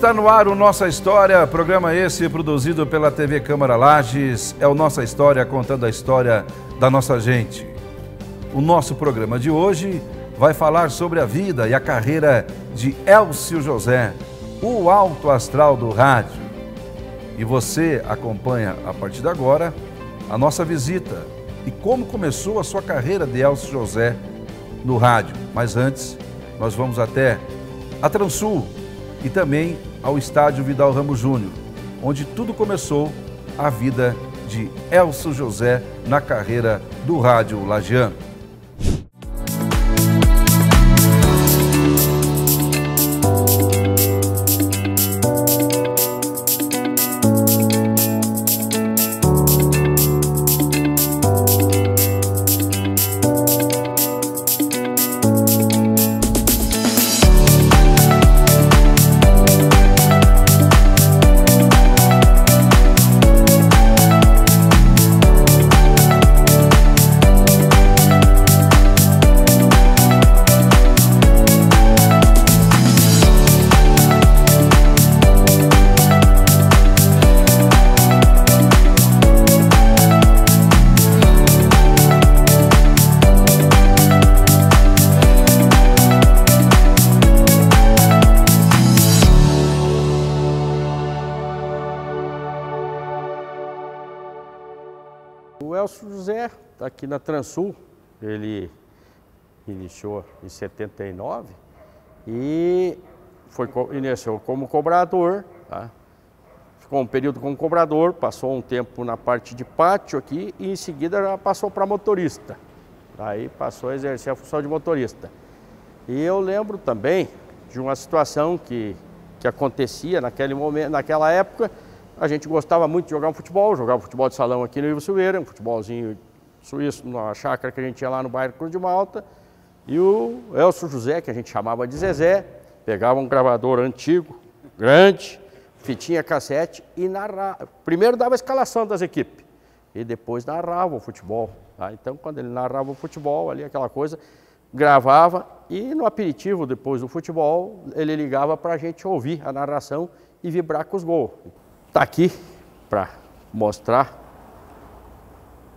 Está no ar o Nossa História, programa esse produzido pela TV Câmara Lages. É o Nossa História contando a história da nossa gente. O nosso programa de hoje vai falar sobre a vida e a carreira de Elcio José, o alto astral do rádio. E você acompanha a partir de agora a nossa visita e como começou a sua carreira de Elcio José no rádio. Mas antes, nós vamos até a Transul e também ao estádio Vidal Ramos Júnior, onde tudo começou a vida de Elcio José na carreira do rádio lagiano. Aqui na Transul, ele iniciou em 79 e foi, iniciou como cobrador, tá? ficou um período como cobrador, passou um tempo na parte de pátio aqui e em seguida já passou para motorista. Aí passou a exercer a função de motorista. E eu lembro também de uma situação que, que acontecia naquele momento, naquela época, a gente gostava muito de jogar um futebol, jogava futebol de salão aqui no Ivo Silveira, um futebolzinho suíço na chácara que a gente tinha lá no bairro Cruz de Malta. E o Elcio José, que a gente chamava de Zezé, pegava um gravador antigo, grande, fitinha cassete e narrava. Primeiro dava a escalação das equipes e depois narrava o futebol. Tá? Então, quando ele narrava o futebol, ali aquela coisa, gravava e no aperitivo, depois do futebol, ele ligava para a gente ouvir a narração e vibrar com os gols. Está aqui para mostrar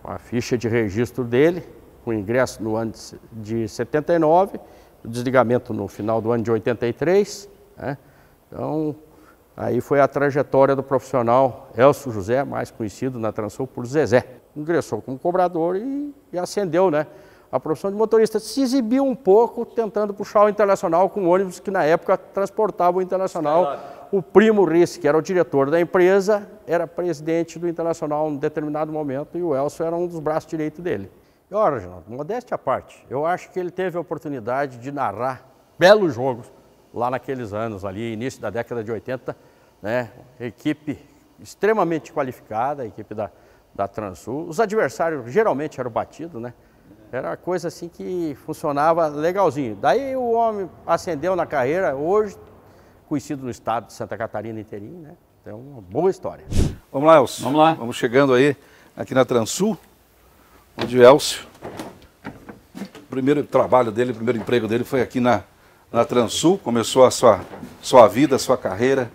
a ficha de registro dele, o ingresso no ano de 79, o desligamento no final do ano de 83. Né? Então, aí foi a trajetória do profissional Elcio José, mais conhecido na Transul por Zezé. Ingressou como cobrador e, e ascendeu né, a profissão de motorista. Se exibiu um pouco tentando puxar o Internacional com ônibus que na época transportava o Internacional o primo Risse, que era o diretor da empresa, era presidente do Internacional em um determinado momento e o Elcio era um dos braços direitos dele. E olha, Reginaldo, modéstia à parte, eu acho que ele teve a oportunidade de narrar belos jogos lá naqueles anos, ali, início da década de 80, né? Equipe extremamente qualificada, a equipe da, da Transul. Os adversários geralmente eram batidos, né? Era coisa assim que funcionava legalzinho. Daí o homem ascendeu na carreira, hoje conhecido no estado de Santa Catarina inteirinho, né? É uma boa história. Vamos lá, Elcio. Vamos lá. Vamos chegando aí, aqui na Transul, onde o Elcio, o primeiro trabalho dele, o primeiro emprego dele foi aqui na, na Transul, começou a sua, sua vida, a sua carreira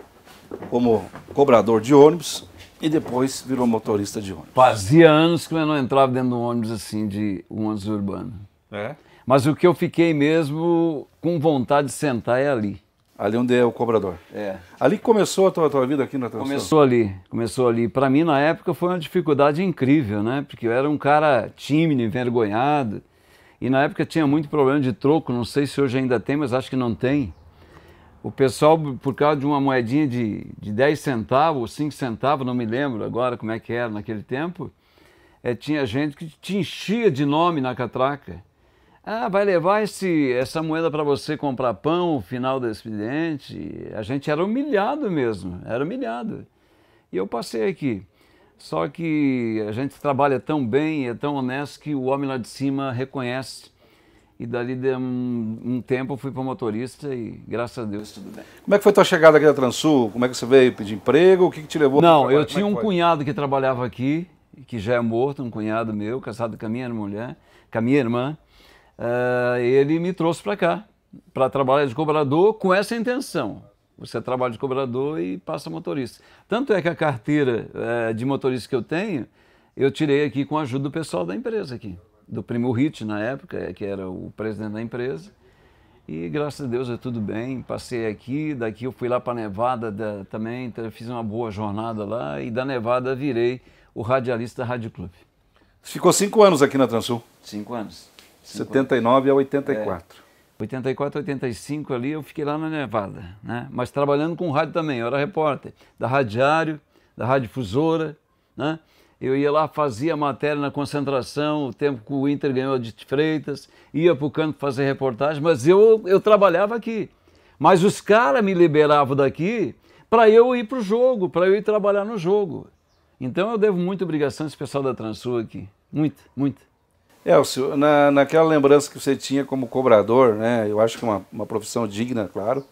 como cobrador de ônibus e depois virou motorista de ônibus. Fazia anos que eu não entrava dentro de um ônibus assim, de um ônibus urbano. É? Mas o que eu fiquei mesmo com vontade de sentar é ali. Ali onde é o cobrador. É. Ali que começou a tua, tua vida aqui na Transul? Começou ali, começou ali. Para mim, na época, foi uma dificuldade incrível, né? Porque eu era um cara tímido, envergonhado. E na época tinha muito problema de troco, não sei se hoje ainda tem, mas acho que não tem. O pessoal, por causa de uma moedinha de, de 10 centavos, 5 centavos, não me lembro agora como é que era naquele tempo, é, tinha gente que te enchia de nome na catraca. Ah, vai levar esse, essa moeda para você comprar pão no final do expediente. A gente era humilhado mesmo, era humilhado. E eu passei aqui. Só que a gente trabalha tão bem, é tão honesto que o homem lá de cima reconhece. E dali de um, um tempo eu fui para motorista e graças a Deus tudo bem. Como é que foi tua chegada aqui na Transul? Como é que você veio pedir emprego? O que, que te levou? Não, eu trabalho? tinha um é que foi? cunhado que trabalhava aqui, que já é morto, um cunhado meu, casado com a minha mulher, com a minha irmã. Ah, ele me trouxe para cá, para trabalhar de cobrador com essa intenção. Você trabalha de cobrador e passa motorista. Tanto é que a carteira eh, de motorista que eu tenho, eu tirei aqui com a ajuda do pessoal da empresa aqui, do Primo Hit na época, eh, que era o presidente da empresa. E graças a Deus é tudo bem. Passei aqui, daqui eu fui lá para Nevada da- também, então, fiz uma boa jornada lá e da Nevada virei o radialista da Rádio Clube. Ficou cinco anos aqui na Transul, Cinco anos. 79 a 84. 84, 85 ali eu fiquei lá na Nevada, né? Mas trabalhando com rádio também, eu era repórter da Radiário, da Rádio Difusora, né? Eu ia lá, fazia matéria na concentração, o tempo que o Inter ganhou de Freitas, ia para o campo fazer reportagem, mas eu, eu trabalhava aqui. Mas os caras me liberavam daqui para eu ir para o jogo, para eu ir trabalhar no jogo. Então eu devo muita obrigação a esse pessoal da Transul aqui. Muita, muita. Elcio, na, naquela lembrança que você tinha como cobrador, né? Eu acho que é uma, uma profissão digna, claro.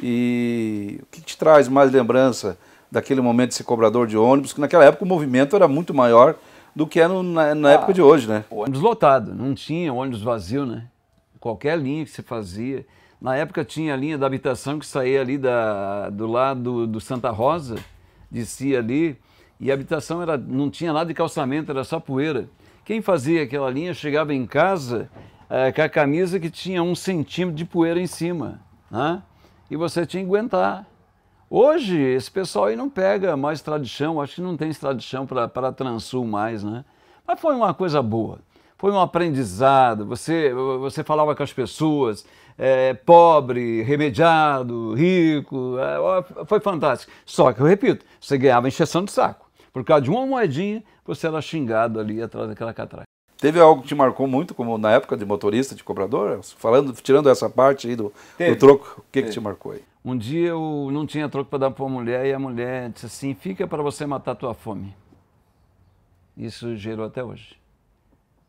E o que te traz mais lembrança daquele momento de ser cobrador de ônibus? Que naquela época o movimento era muito maior do que é na, na época de hoje, né? ônibus lotado, não tinha ônibus vazio, né? Qualquer linha que se fazia. Na época tinha a linha da habitação que saía ali da, do lado do Santa Rosa, descia ali, e a habitação era, não tinha nada de calçamento, era só poeira. Quem fazia aquela linha chegava em casa eh, com a camisa que tinha um centímetro de poeira em cima, né? E você tinha que aguentar. Hoje, esse pessoal aí não pega mais tradição, acho que não tem tradição para Transul mais, né? Mas foi uma coisa boa, foi um aprendizado. Você, você falava com as pessoas, é, pobre, remediado, rico, é, foi fantástico. Só que, eu repito, você ganhava encheção de saco. Por causa de uma moedinha, você era xingado ali atrás daquela catraca. Teve algo que te marcou muito, como na época de motorista, de cobrador? Falando, tirando essa parte aí do, do troco, o que, que te marcou aí? Um dia eu não tinha troco para dar para uma mulher e a mulher disse assim: fica para você matar a tua fome. Isso gerou até hoje.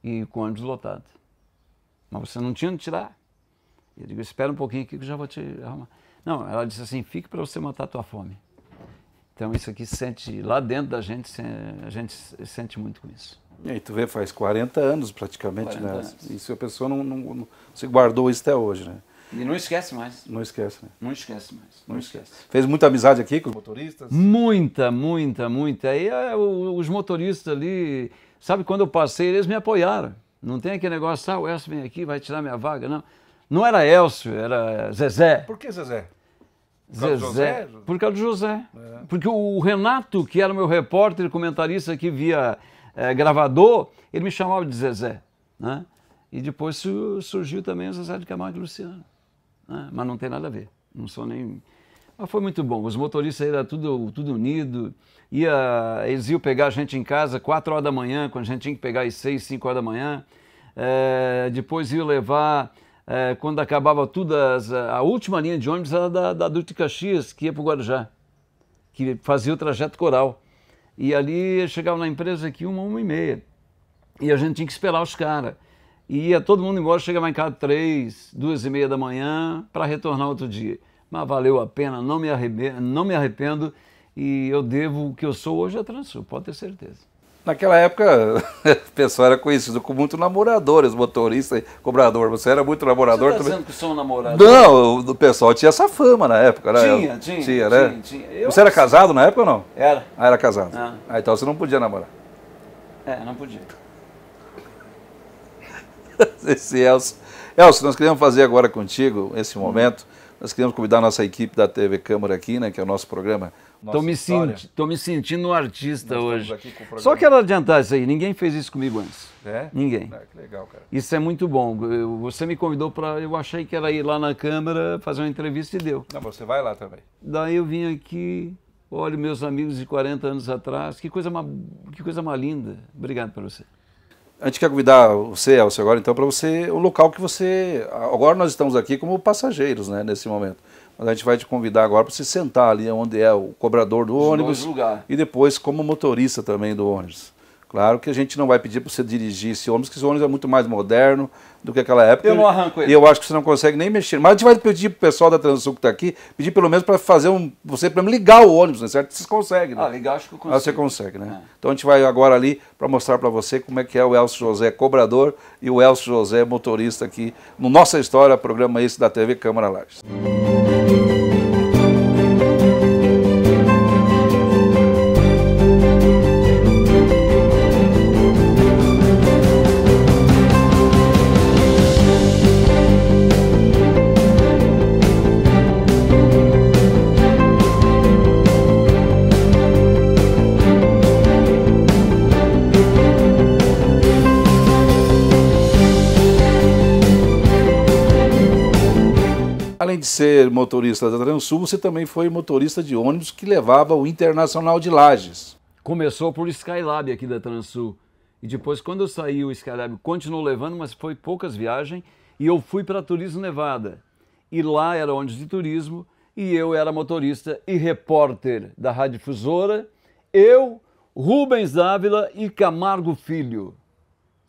E com ônibus lotado. Mas você não tinha onde tirar. Eu digo: espera um pouquinho aqui que eu já vou te arrumar. Não, ela disse assim: fica para você matar a tua fome. Então isso aqui sente, lá dentro da gente, se- a gente sente muito com isso. E aí tu vê, faz 40 anos praticamente, 40 né? anos. Isso a pessoa não, não, não se guardou isso até hoje, né? E não esquece mais. Não esquece, né? Não esquece mais. Não esquece. Fez muita amizade aqui com os motoristas? Muita, muita, muita. Aí é, os motoristas ali, sabe, quando eu passei, eles me apoiaram. Não tem aquele negócio, ah, o Elcio vem aqui, vai tirar minha vaga, não. Não era Elcio, era Zezé. Por que, Zezé? Zezé. José? Por causa do José. Porque o Renato, que era meu repórter e comentarista aqui via eh, gravador, ele me chamava de Zezé. Né? E depois su- surgiu também o Zezé de Camargo e Luciano. né? Mas não tem nada a ver. Não sou nem. Mas foi muito bom. Os motoristas eram tudo, tudo unido. Ia, eles iam pegar a gente em casa 4 horas da manhã, quando a gente tinha que pegar às 6, 5 horas da manhã. Eh, depois iam levar, eh, quando acabava tudo, as- a última linha de ônibus era da, da Duque Caxias, que ia para o Guarujá, que fazia o trajeto coral. E ali chegava na empresa aqui uma, uma e meia. E a gente tinha que esperar os caras. E ia todo mundo embora, chegava em casa três, duas e meia da manhã, para retornar outro dia. Mas valeu a pena, não me, arrependo, não me arrependo e eu devo o que eu sou hoje a Transul, pode ter certeza. Naquela época, o pessoal era conhecido como muito namoradores, motorista e cobrador. Você era muito namorador Você tá também? dizendo que sou um namorador? Não, o pessoal tinha essa fama na época, né? Tinha, tinha, Tinha, né? tinha, tinha. Eu- Você era casado na época ou não? Era. Ah, era casado. Ah. Ah, então você não podia namorar. É, não podia. Esse Elcio. Elcio, nós queríamos fazer agora contigo, esse momento, nós queríamos convidar a nossa equipe da TV Câmara aqui, né, que é o nosso programa. Estou me, senti, me sentindo um artista Nós hoje. estamos aqui com o programa. Só quero adiantar isso aí, ninguém fez isso comigo antes. É? Ninguém. Ah, que legal, cara. Isso é muito bom. Eu- Você me convidou para. Eu achei que era ir lá na Câmara fazer uma entrevista e deu. Não, você vai lá também. Daí eu vim aqui, olho meus amigos de 40 anos atrás. Que coisa, que coisa mais linda. Obrigado por você. A gente quer convidar você, Elcio, agora então, para você, o local que você. Agora nós estamos aqui como passageiros, né, nesse momento. A gente vai te convidar agora para você sentar ali onde é o cobrador do ônibus. dois lugares. E depois como motorista também do ônibus. Claro que a gente não vai pedir para você dirigir esse ônibus, que esse ônibus é muito mais moderno do que aquela época. Eu não arranco ele. E eu acho que você não consegue nem mexer. Mas a gente vai pedir pro pessoal da Transul que está aqui, pedir pelo menos para fazer um. Você para ligar o ônibus, né? Certo? Vocês conseguem, né? Ah, legal, acho que eu Ah, você consigo. consegue, né? É. Então a gente vai agora ali para mostrar para você como é que é o Elcio José cobrador e o Elcio José motorista aqui no Nossa História, programa esse da TV Câmara Lages. Além de ser motorista da Transul, você também foi motorista de ônibus que levava o Internacional de Lages. Começou por Skylab aqui da Transul. E depois, quando eu saí, o Skylab continuou levando, mas foi poucas viagens. E eu fui para Turismo Nevada. E lá era ônibus de turismo. E eu era motorista e repórter da Rádio Difusora. Eu, Rubens Dávila e Camargo Filho.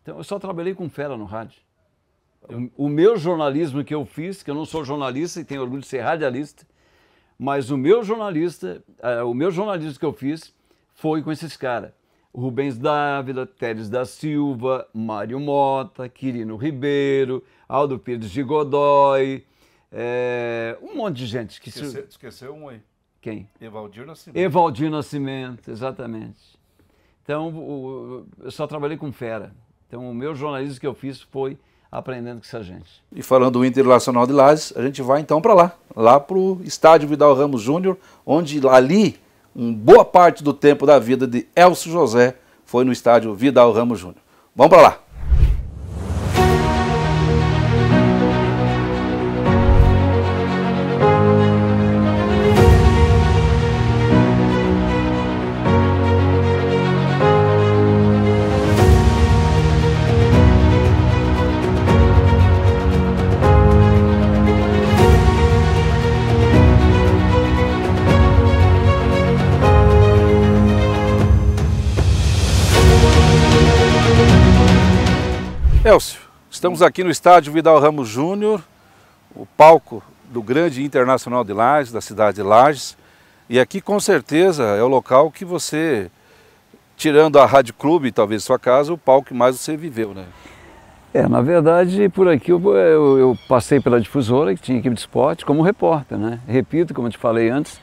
Então, eu só trabalhei com fera no rádio. O, o meu jornalismo que eu fiz, que eu não sou jornalista e tenho orgulho de ser radialista, mas o meu jornalista, eh, o meu jornalismo que eu fiz foi com esses caras. Rubens Dávila, Teres da Silva, Mário Mota, Quirino Ribeiro, Aldo Pires de Godoy, eh, um monte de gente. Que se- esqueceu um aí. Quem? Evaldir Nascimento. Evaldir Nascimento, exatamente. Então, o- eu só trabalhei com fera. Então, o meu jornalismo que eu fiz foi aprendendo com essa gente. E falando do Internacional de Lages, a gente vai então para lá, lá para o Estádio Vidal Ramos Júnior, onde ali, uma boa parte do tempo da vida de Elcio José foi no Estádio Vidal Ramos Júnior. Vamos para lá. Elcio, estamos aqui no estádio Vidal Ramos Júnior, o palco do grande Internacional de Lages, da cidade de Lages. E aqui com certeza é o local que você, tirando a Rádio Clube, talvez sua casa, o palco que mais você viveu, né? É, na verdade, por aqui eu, eu- eu passei pela difusora, que tinha equipe de esporte, como repórter, né? Repito, como eu te falei antes,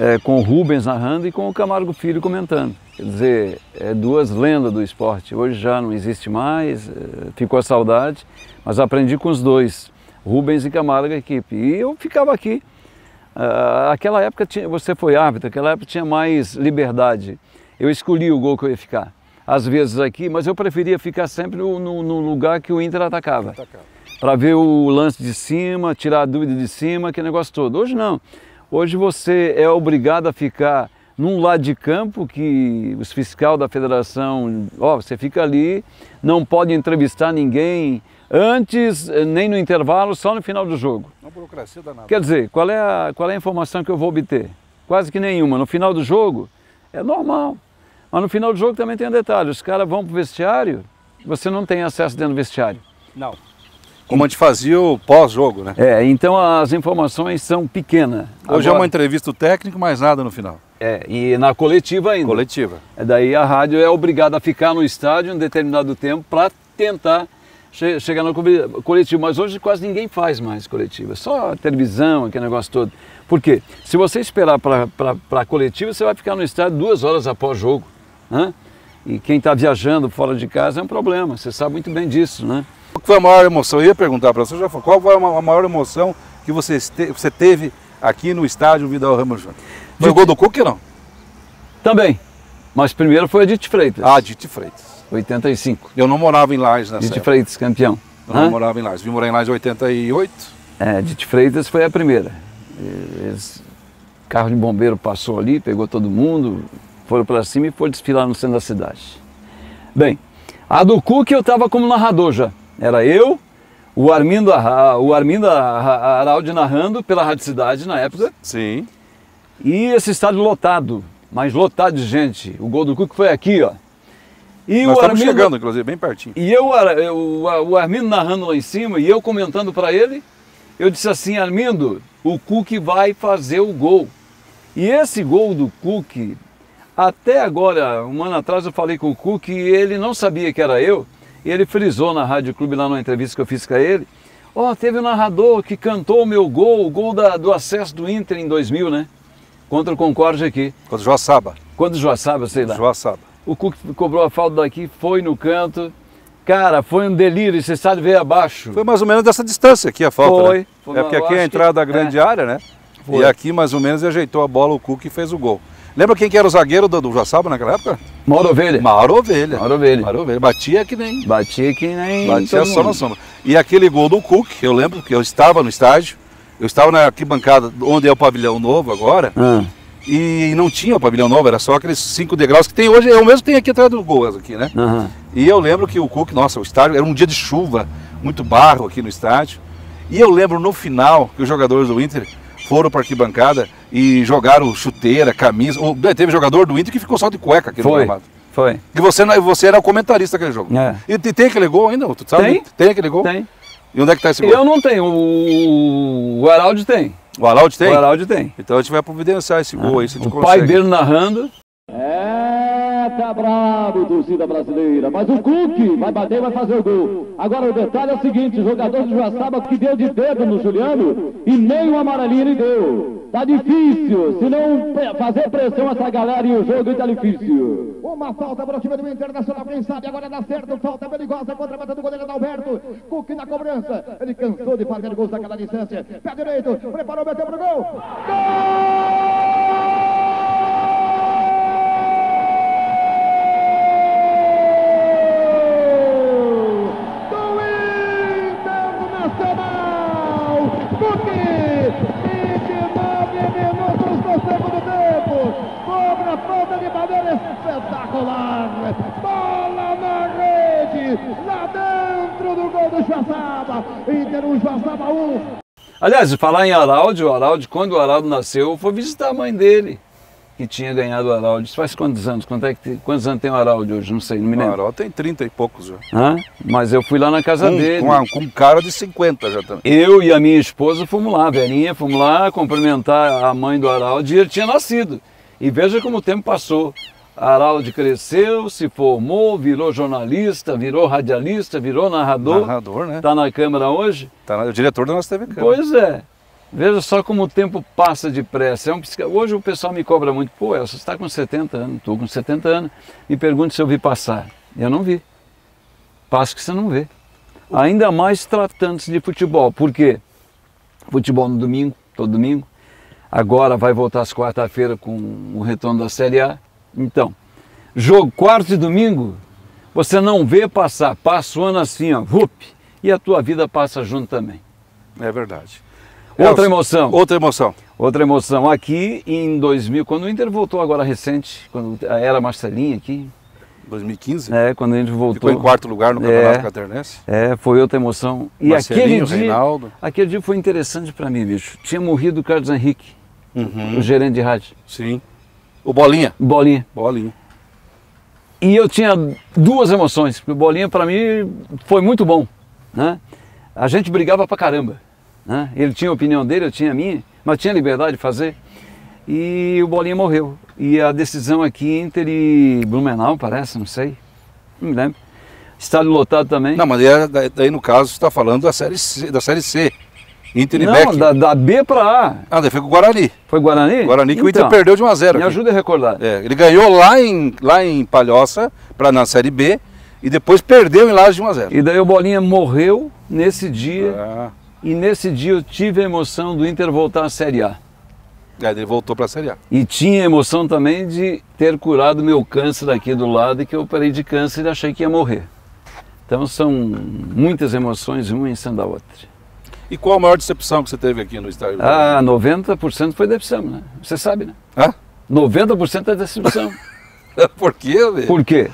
é, com o Rubens narrando e com o Camargo Filho comentando. Quer dizer, é duas lendas do esporte. Hoje já não existe mais, é, ficou a saudade, mas aprendi com os dois, Rubens e Camargo, a equipe. E eu ficava aqui. Ah, aquela época tinha, você foi árbitro, aquela época tinha mais liberdade. Eu escolhi o gol que eu ia ficar. Às vezes aqui, mas eu preferia ficar sempre no, no- no lugar que o Inter atacava. Para ver o lance de cima, tirar a dúvida de cima, aquele negócio todo. Hoje não. Hoje você é obrigado a ficar num lado de campo que os fiscal da federação, ó, você fica ali, não pode entrevistar ninguém antes, nem no intervalo, só no final do jogo. Uma burocracia danada. Quer dizer, qual é, a, qual é a informação que eu vou obter? Quase que nenhuma. No final do jogo, é normal. Mas no final do jogo também tem um detalhe: os caras vão para o vestiário, você não tem acesso dentro do vestiário. Não. Como a gente fazia o pós-jogo, né? É, então as informações são pequenas. Hoje é uma entrevista do técnico, mais nada no final. É, e na coletiva ainda. Coletiva. É, Daí a rádio é obrigada a ficar no estádio um determinado tempo para tentar che chegar no co- coletivo. Mas hoje quase ninguém faz mais coletiva, só a televisão, aquele negócio todo. Por quê? Se você esperar para a coletiva, você vai ficar no estádio duas horas após jogo. Né? E quem está viajando fora de casa é um problema, você sabe muito bem disso, né? Qual foi a maior emoção? Eu ia perguntar para você, já falou, qual foi a ma- a maior emoção que você, você teve aqui no estádio Vidal Ramos Júnior? Foi o gol do Cook não? Também. Mas primeiro foi a Dite Freitas, Ah, Dite Freitas. 85. Eu não morava em Lages nessa Dite. Freitas, campeão. Eu não Hã? morava em Lages. Vim morar em Lages em 88. É, Dite Freitas foi a primeira. Eles, carro de bombeiro passou ali, pegou todo mundo, foram para cima e foi desfilar no centro da cidade. Bem, a do Cook eu estava como narrador já. Era eu, o Armindo, o Armindo Araldi narrando pela Rádio Cidade na época, Sim. e esse estádio lotado, mas lotado de gente. O gol do Cook foi aqui, ó. E Nós o Armindo, chegando, inclusive, bem pertinho. e eu- o Armindo narrando lá em cima e eu comentando para ele, eu disse assim, Armindo, o Cook vai fazer o gol. E esse gol do Cook, até agora, um ano atrás eu falei com o Cook e ele não sabia que era eu. E ele frisou na Rádio Clube, lá numa entrevista que eu fiz com ele, ó, teve um narrador que cantou o meu gol, o gol da- do acesso do Inter em 2000, né? Contra o Concorde aqui. Quando Joaçaba. Quando o Joaçaba, sei lá. Joaçaba. O Cook cobrou a falta daqui, foi no canto. Cara, foi um delírio, esse estádio veio abaixo. Foi mais ou menos dessa distância aqui a falta, Foi, né? foi, é porque aqui é a entrada da que- grande é. área, né? Foi. E aqui mais ou menos ajeitou a bola, o Cook e fez o gol. Lembra quem que era o zagueiro do, do Joaçaba naquela época? Mauro Ovelha. Mauro Ovelha. Mauro Ovelha. Mauro Ovelha. Batia que nem... Batia que nem. Batia só na sombra. E aquele gol do Cook, eu lembro que eu estava no estádio, eu estava na arquibancada onde é o pavilhão novo agora, Ah, e não tinha o pavilhão novo, era só aqueles cinco degraus que tem hoje, eu mesmo tenho aqui atrás do gol aqui, né? aham. E eu lembro que o Cook, nossa, o estádio era um dia de chuva, muito barro aqui no estádio. E eu lembro no final que os jogadores do Inter foram para arquibancada e jogaram chuteira, camisa. O- né, teve jogador do Inter que ficou só de cueca aqui no Foi. gramado. Foi. E você, não- você era o comentarista daquele jogo. É. E te- tem aquele gol ainda? Tu sabe? Tem. Tem aquele gol? Tem. E onde é que tá esse gol? Eu não tenho. O, o Araldi tem. O Araldi tem? O Araldi tem. Então a gente vai providenciar esse gol aí, se a gente O consegue. pai dele narrando. É, tá bravo, torcida brasileira. Mas o Cook vai bater vai fazer o gol. Agora o detalhe é o seguinte: o jogador do Joaçaba que deu de dedo no Juliano e nem o amarelinho ele deu. Tá difícil. Se não fazer pressão essa galera e o jogo tá difícil. Uma falta para o time do Internacional, quem sabe agora dá certo, falta perigosa contra a meta do goleiro Adalberto, Cook na cobrança, ele cansou de fazer gols daquela distância, pé direito, preparou, meteu pro gol, gol Aliás, falar em Araldi, o Araldi, quando o Araldo nasceu, eu fui visitar a mãe dele, que tinha ganhado o Araldi. Isso faz quantos anos? Quanto é que quantos anos tem o Araldi hoje? Não sei, não me O lembro. Araldi tem 30 e poucos já. Hã? Mas eu fui lá na casa Com, dele. com, a- com um cara de 50 já também. Eu e a minha esposa fomos lá, velhinha, fomos lá cumprimentar a mãe do Araldi e ele tinha nascido. E veja como o tempo passou. Araldi cresceu, se formou, virou jornalista, virou radialista, virou narrador. Narrador, né? Está na Câmara hoje? Tá na- o diretor da nossa TV Câmara. Pois é. Veja só como o tempo passa depressa. É um Hoje o pessoal me cobra muito. Pô, você está com 70 anos. Estou com 70 anos. Me pergunta se eu vi passar. Eu não vi. Passo que você não vê. Ainda mais tratando-se de futebol. Por quê? Futebol no domingo, todo domingo. Agora vai voltar às quarta-feira com o retorno da Série A. Então, jogo quarto e domingo, você não vê passar. Passa o ano assim, ó, vup, e a tua vida passa junto também. É verdade. Outra Elcio, emoção. Outra emoção. Outra emoção aqui em 2000, quando o Inter voltou agora recente, quando era Marcelinho aqui, 2015. é, quando a gente voltou. Ficou em quarto lugar no É. Campeonato Catarinense. É, foi outra emoção. E aquele dia, Reinaldo. aquele dia foi interessante para mim, bicho. Tinha morrido o Carlos Henrique, Uhum. o gerente de rádio, Sim. O Bolinha. Bolinha. Bolinha. E eu tinha duas emoções, porque o Bolinha para mim foi muito bom. né? A gente brigava pra caramba. Né? Ele tinha a opinião dele, eu tinha a minha, mas tinha liberdade de fazer. E o Bolinha morreu. E a decisão aqui Inter e Blumenau, parece, não sei. Não me lembro. Estádio lotado também. Não, mas daí, daí no caso você está falando da série C, da série C. Inter e Não, Beck. da, da B pra A. Ah, daí foi com o Guarani. Foi Guarani? Guarani que o Inter Então, perdeu de 1 a 0 Me aqui. ajuda a recordar. É, ele ganhou lá em, lá em Palhoça, pra, na Série B, e depois perdeu em Laje de 1 a 0 E daí o Bolinha morreu nesse dia. Ah, E nesse dia eu tive a emoção do Inter voltar à Série A. aí ele voltou pra Série A. E tinha a emoção também de ter curado meu câncer aqui do lado, e que eu operei de câncer e achei que ia morrer. Então são muitas emoções, uma em cima da outra. E qual a maior decepção que você teve aqui no estádio? Ah, 90% foi decepção, né? Você sabe, né? Hã? 90% é decepção. Por quê, velho? Por quê?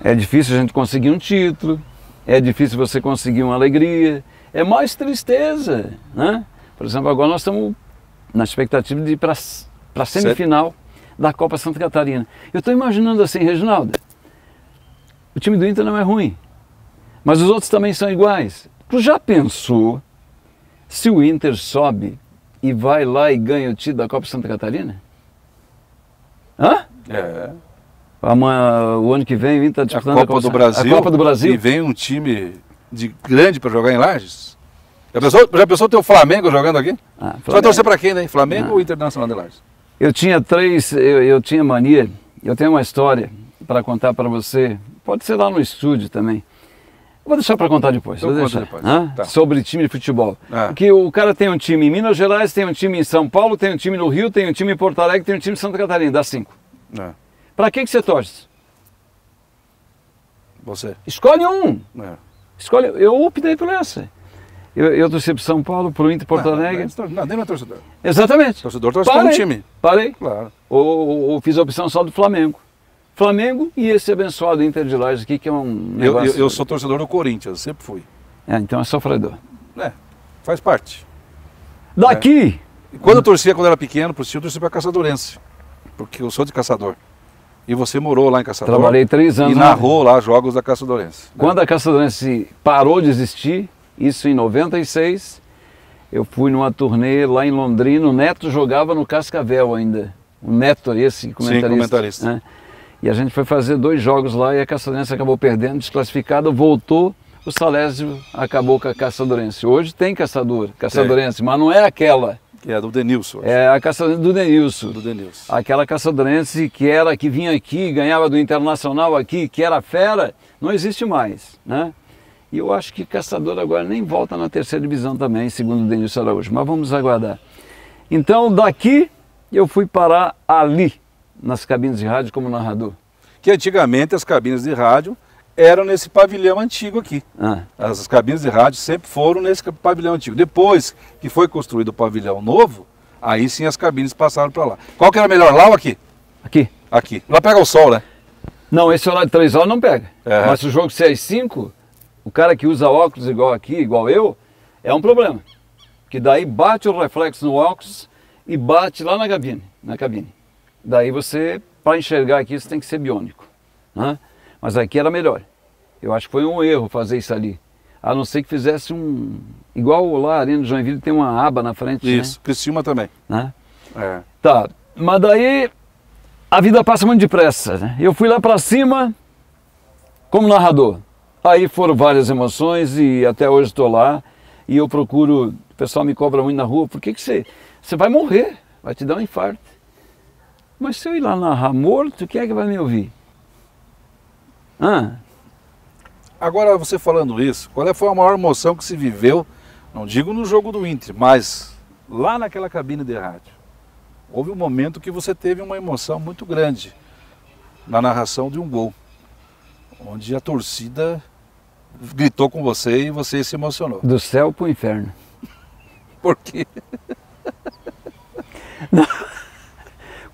É difícil a gente conseguir um título, é difícil você conseguir uma alegria, é mais tristeza, né? Por exemplo, agora nós estamos na expectativa de ir para a semifinal da Copa Santa Catarina. Eu estou imaginando assim, Reginaldo, o time do Inter não é ruim, mas os outros também são iguais. Tu já pensou se o Inter sobe e vai lá e ganha o título da Copa Santa Catarina? Hã? É, Amanhã, o ano que vem o Inter está a disputando Copa do Brasil. A Copa do Brasil. E vem um time de grande pra jogar em Lages. Já pensou, já pensou ter o Flamengo jogando aqui? Ah, Você vai Flamengo. torcer pra quem, né? Flamengo Não. ou Internacional de Lages? Eu tinha três, eu, eu tinha mania, eu tenho uma história para contar para você, pode ser lá no estúdio também. Vou deixar para contar depois. Então deixar, depois. hã? Tá. Sobre time de futebol. Ah. Porque o cara tem um time em Minas Gerais, tem um time em São Paulo, tem um time no Rio, tem um time em Porto Alegre, tem um time em Santa Catarina, dá cinco. É. Para que, que você torce? Você. Escolhe um. É. Escolhe, eu optei por essa. Eu, eu torci para São Paulo, para o Inter Porto Não, Alegre. Não, não, nem é torcedor. Exatamente. Torcedor torce para um time. Parei. Claro. Ou, ou- ou fiz a opção só do Flamengo. Flamengo e esse abençoado Inter de Lages aqui, que é um Eu, negócio... eu, eu sou torcedor do Corinthians, sempre fui. É, então é sofredor. É, faz parte. Daqui, E quando eu torcia, quando era pequeno, por si, eu torcia para Caçadorense. Porque eu sou de Caçador. E você morou lá em Caçador. trabalhei três E anos. lá. narrou lá jogos da Caçadorense. Quando a Caçadorense parou de existir, isso em 96, eu fui numa turnê lá em Londrina, o Neto jogava no Cascavel ainda. O Neto, esse comentarista. comentarista. né? E a gente foi fazer dois jogos lá e a Caçadorense acabou perdendo, desclassificada, voltou, o Salésio acabou com a Caçadorense. Hoje tem caçador, Caçadorense, mas não é aquela. Que é do Denilson. É a Caçadorense do Denilson. Do Denilson. Aquela caçadorense que era que vinha aqui, ganhava do Internacional aqui, que era fera, não existe mais, né? E eu acho que caçador agora nem volta na terceira divisão também, segundo o Denilson Araújo, mas vamos aguardar. Então, daqui eu fui parar ali, nas cabines de rádio como narrador. Que antigamente as cabines de rádio eram nesse pavilhão antigo aqui. Ah, As cabines de rádio sempre foram nesse pavilhão antigo. Depois que foi construído o pavilhão novo, aí sim as cabines passaram para lá. Qual que era melhor, lá ou aqui? aqui. Aqui. Lá pega o sol, né? Não, esse horário de 3 horas não pega. É. Mas se o jogo ser às 5, o cara que usa óculos igual aqui, igual eu, é um problema. Que daí bate o reflexo no óculos e bate lá na cabine. Na cabine. Daí você, para enxergar aqui, você tem que ser biônico. né? Mas aqui era melhor. Eu acho que foi um erro fazer isso ali. A não ser que fizesse um. Igual lá, ali no Joinville tem uma aba na frente. Isso. Criciúma também. Né? É. Tá, mas daí a vida passa muito depressa. Né? Eu fui lá pra cima como narrador. Aí foram várias emoções e até hoje estou lá. E eu procuro, o pessoal me cobra muito na rua, por que, que você, você vai morrer? Vai te dar um infarto. Mas se eu ir lá narrar morto, quem é que vai me ouvir? Ah, Agora, você falando isso, qual é- foi a maior emoção que se viveu, não digo no jogo do Inter, mas lá naquela cabine de rádio? Houve um momento que você teve uma emoção muito grande na narração de um gol, onde a torcida gritou com você e você se emocionou. do céu pro inferno. Por quê?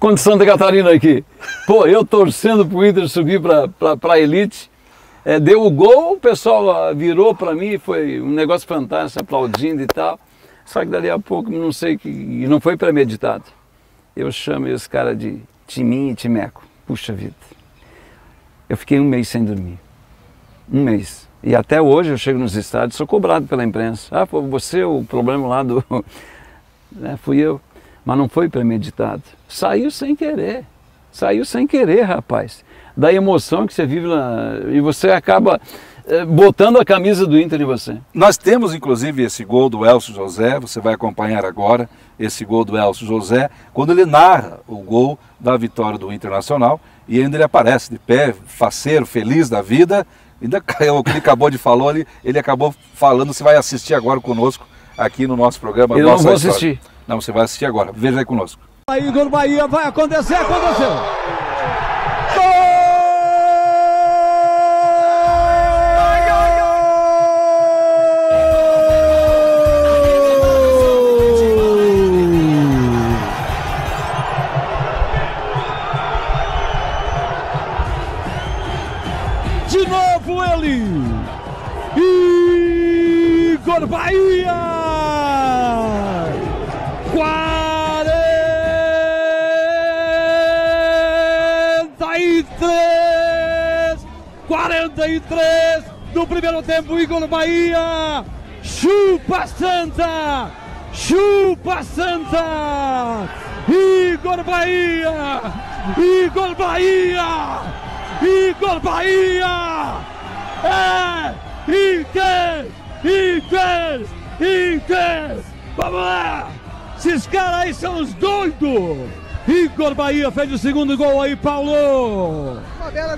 Quando Santa Catarina aqui, pô, eu torcendo pro Inter subir pra, pra, elite, é, deu o gol, o pessoal virou pra mim, foi um negócio fantástico, aplaudindo e tal. Só que dali a pouco, não sei que, e não foi premeditado. Eu chamo esse cara de Timinho e Timeco. Puxa vida. Eu fiquei um mês sem dormir. Um mês. E até hoje eu chego nos estádios, sou cobrado pela imprensa. Ah, foi você o problema lá do. É, fui eu. Mas não foi premeditado. Saiu sem querer. Saiu sem querer, rapaz. Da emoção que você vive lá. E você acaba eh, botando a camisa do Inter em você. Nós temos inclusive esse gol do Elcio José, você vai acompanhar agora esse gol do Elcio José, quando ele narra o gol da vitória do Internacional e ainda ele aparece de pé, faceiro, feliz da vida. Ainda o que ele acabou de falar, ele, ele acabou falando, você vai assistir agora conosco aqui no nosso programa. Eu não Nossa vou História. assistir. Não, você vai assistir agora. Veja aí conosco. Aí, Igor Bahia, vai acontecer, aconteceu. 43 do primeiro tempo, Igor Bahia! Chupa Santa! Chupa Santa! Igor Bahia! Igor Bahia! Igor Bahia! É Inter! Inter! Inter! Vamos lá! Esses caras aí são os doidos! Igor Bahia fez o segundo gol aí, Paulo!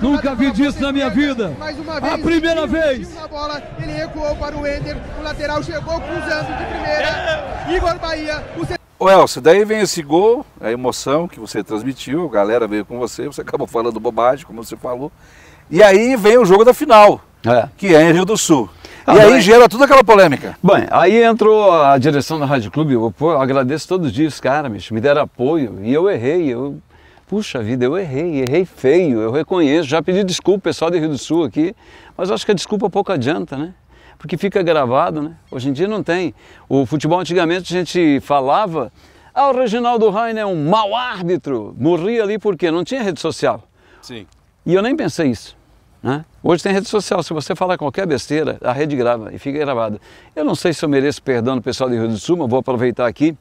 Nunca vi disso na minha vida. Mais uma A vez, primeira ele vez. bola, ele recuou para o Ender, o lateral chegou cruzando de primeira. Igor Bahia, o segundo Ô Elcio, daí vem esse gol, a emoção que você transmitiu, a galera veio com você, você acabou falando bobagem, como você falou. E aí vem o jogo da final, É. que é em Rio do Sul. Ah, e aí bem. gera toda aquela polêmica. Bem, aí entrou a direção da Rádio Clube, eu pô, agradeço todos os dias, cara, bicho, me deram apoio, e eu errei, eu, puxa vida, eu errei, errei feio, eu reconheço, já pedi desculpa pessoal do Rio do Sul aqui, mas acho que a desculpa pouco adianta, né? Porque fica gravado, né? Hoje em dia não tem. O futebol antigamente a gente falava, ah, o Reginaldo Rainer é um mau árbitro, morria ali porque não tinha rede social. Sim. E eu nem pensei isso. Né? Hoje tem rede social, se você falar qualquer besteira, a rede grava e fica gravada. Eu não sei se eu mereço perdão do pessoal de Rio do Sul, mas vou aproveitar aqui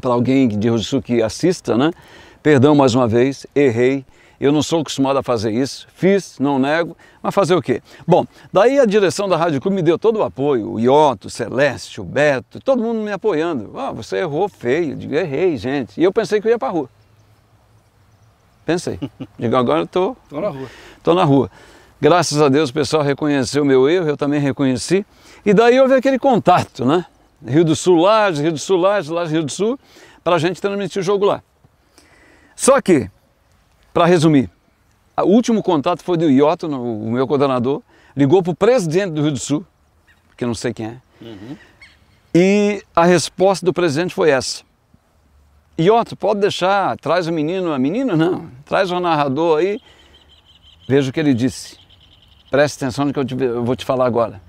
para alguém de Rio do Sul que assista, né? Perdão mais uma vez, errei. Eu não sou acostumado a fazer isso, fiz, não nego, mas fazer o quê? Bom, daí a direção da Rádio Clube me deu todo o apoio, o Ioto, o Celeste, o Beto, todo mundo me apoiando. Ah, você errou feio, eu digo, errei, gente. E eu pensei que eu ia para rua. Pensei. Digo, agora eu tô, Tô na rua. tô na rua. Graças a Deus o pessoal reconheceu o meu erro, eu também reconheci. E daí houve aquele contato, né? Rio do Sul, Lages, Rio do Sul, Lages, Lages, Rio do Sul, para a gente transmitir o jogo lá. Só que, para resumir, o último contato foi do Ioto, o meu coordenador, ligou para o presidente do Rio do Sul, que eu não sei quem é, e a resposta do presidente foi essa. Ioto, pode deixar, traz o menino, a menina não, traz o narrador aí, veja o que ele disse. Preste atenção no que eu, te- eu vou te falar agora.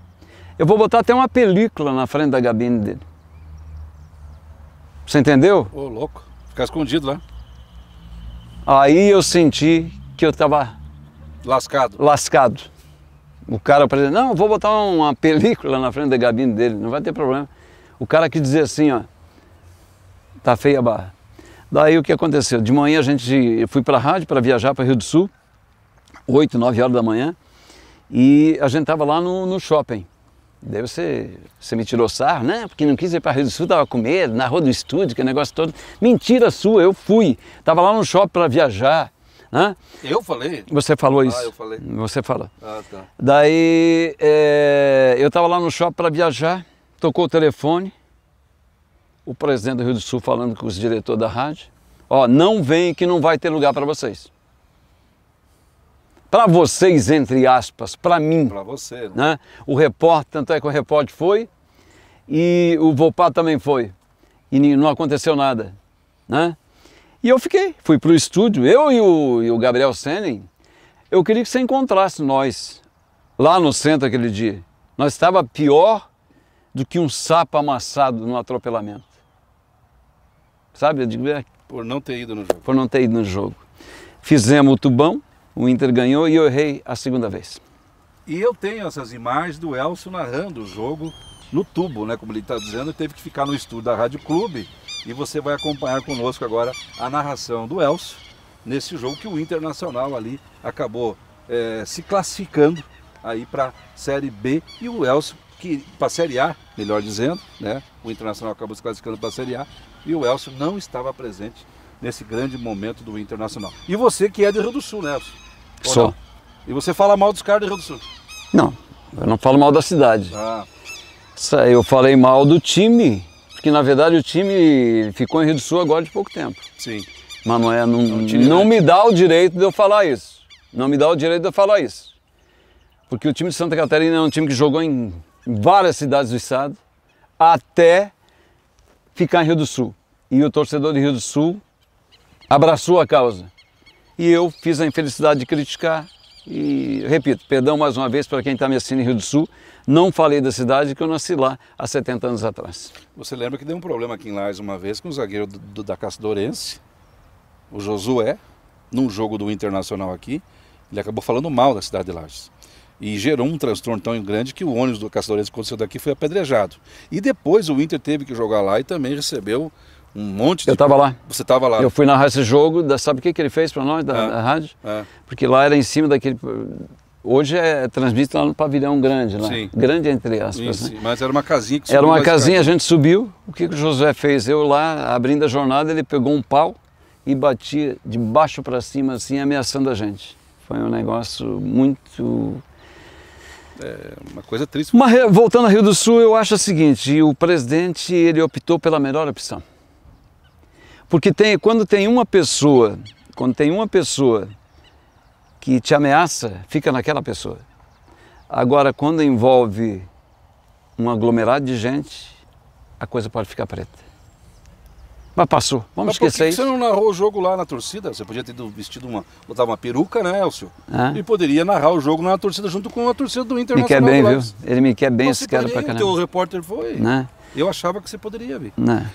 Eu vou botar até uma película na frente da gabine dele. Você entendeu? Ô, louco. Ficar escondido lá. Aí eu senti que eu estava Lascado. lascado. O cara falou, não, vou botar uma película na frente da gabine dele, não vai ter problema. O cara que dizia assim, ó, tá feia a barra. Daí o que aconteceu? De manhã a gente, fui para a rádio para viajar para Rio do Sul, 8, 9 horas da manhã, e a gente tava lá no, no shopping. Daí você, você me tirou sarro, né? Porque não quis ir para Rio do Sul, tava com medo, na rua do estúdio, que negócio todo. Mentira sua, eu fui. Tava lá no shopping para viajar, né? Eu falei? Você falou isso. eu falei. Você falou. Ah, tá. Daí é, eu estava lá no shopping para viajar, tocou o telefone, o presidente do Rio do Sul falando com os diretores da rádio, ó, não vem que não vai ter lugar para vocês. Para vocês, entre aspas, para mim, Pra você, né? né? O repórter, tanto é que o repórter foi e o Volpato também foi. E não aconteceu nada, né? E eu fiquei, fui para o estúdio, eu e o, e o Gabriel Sennen, eu queria que você encontrasse nós lá no centro aquele dia. Nós estava pior do que um sapo amassado no atropelamento. Sabe? Eu digo, é, Por não ter ido no jogo. por não ter ido no jogo. Fizemos o tubão, o Inter ganhou e eu errei a segunda vez. E eu tenho essas imagens do Elcio narrando o jogo no tubo, né? Como ele está dizendo, teve que ficar no estúdio da Rádio Clube e você vai acompanhar conosco agora a narração do Elcio nesse jogo que o Internacional ali acabou é, se classificando aí para Série B e o Elcio que para a Série A, melhor dizendo, né? O Internacional acabou se classificando para a Série A e o Elcio não estava presente nesse grande momento do Internacional. E você que é de Rio do Sul, né, Elcio? Ou Sou. não? E você fala mal dos caras de Rio do Sul? Não, eu não falo mal da cidade. Ah, Eu falei mal do time, porque na verdade o time ficou em Rio do Sul agora de pouco tempo. sim. Mas não, é, não, time não me dá o direito de eu falar isso. Não me dá o direito de eu falar isso. Porque o time de Santa Catarina é um time que jogou em várias cidades do estado, até ficar em Rio do Sul. E o torcedor de Rio do Sul abraçou a causa. E eu fiz a infelicidade de criticar. E, repito, perdão mais uma vez para quem está me assistindo em Rio do Sul, não falei da cidade que eu nasci lá há 70 anos atrás. Você lembra que deu um problema aqui em Lages uma vez com o zagueiro do, do- da Caçadorense, o Josué, num jogo do Internacional aqui, ele acabou falando mal da cidade de Lages. E gerou um transtorno tão grande que o ônibus do Caçadorense, quando saiu daqui, foi apedrejado. E depois o Inter teve que jogar lá e também recebeu um monte de... Eu estava lá. Você estava lá. Eu fui narrar esse jogo, da- sabe o que, que ele fez para nós da, Ah. da rádio? É. Porque lá era em cima daquele. Hoje é transmitido lá no pavilhão grande, lá. Sim. Grande entre aspas. Isso, né? mas era uma casinha que Era subiu uma lá casinha, a gente subiu. O que, que o José fez? Eu lá, abrindo a jornada, ele pegou um pau e batia de baixo para cima, assim, ameaçando a gente. Foi um negócio muito. Uma coisa triste. Mas re- voltando a Rio do Sul, eu acho o seguinte: o presidente ele optou pela melhor opção. Porque tem, quando tem uma pessoa, quando tem uma pessoa que te ameaça, fica naquela pessoa. Agora, quando envolve um aglomerado de gente, a coisa pode ficar preta. Mas passou, vamos Mas por que esquecer isso. você não narrou o jogo lá na torcida? Você podia ter vestido uma. botar uma peruca, né, Elcio? Hã? E poderia narrar o jogo na torcida junto com a torcida do Me Internacional. quer bem, viu? Ele me quer bem, esse cara poderia, pra O teu caramba. repórter foi. Né? Eu achava que você poderia vir. Né?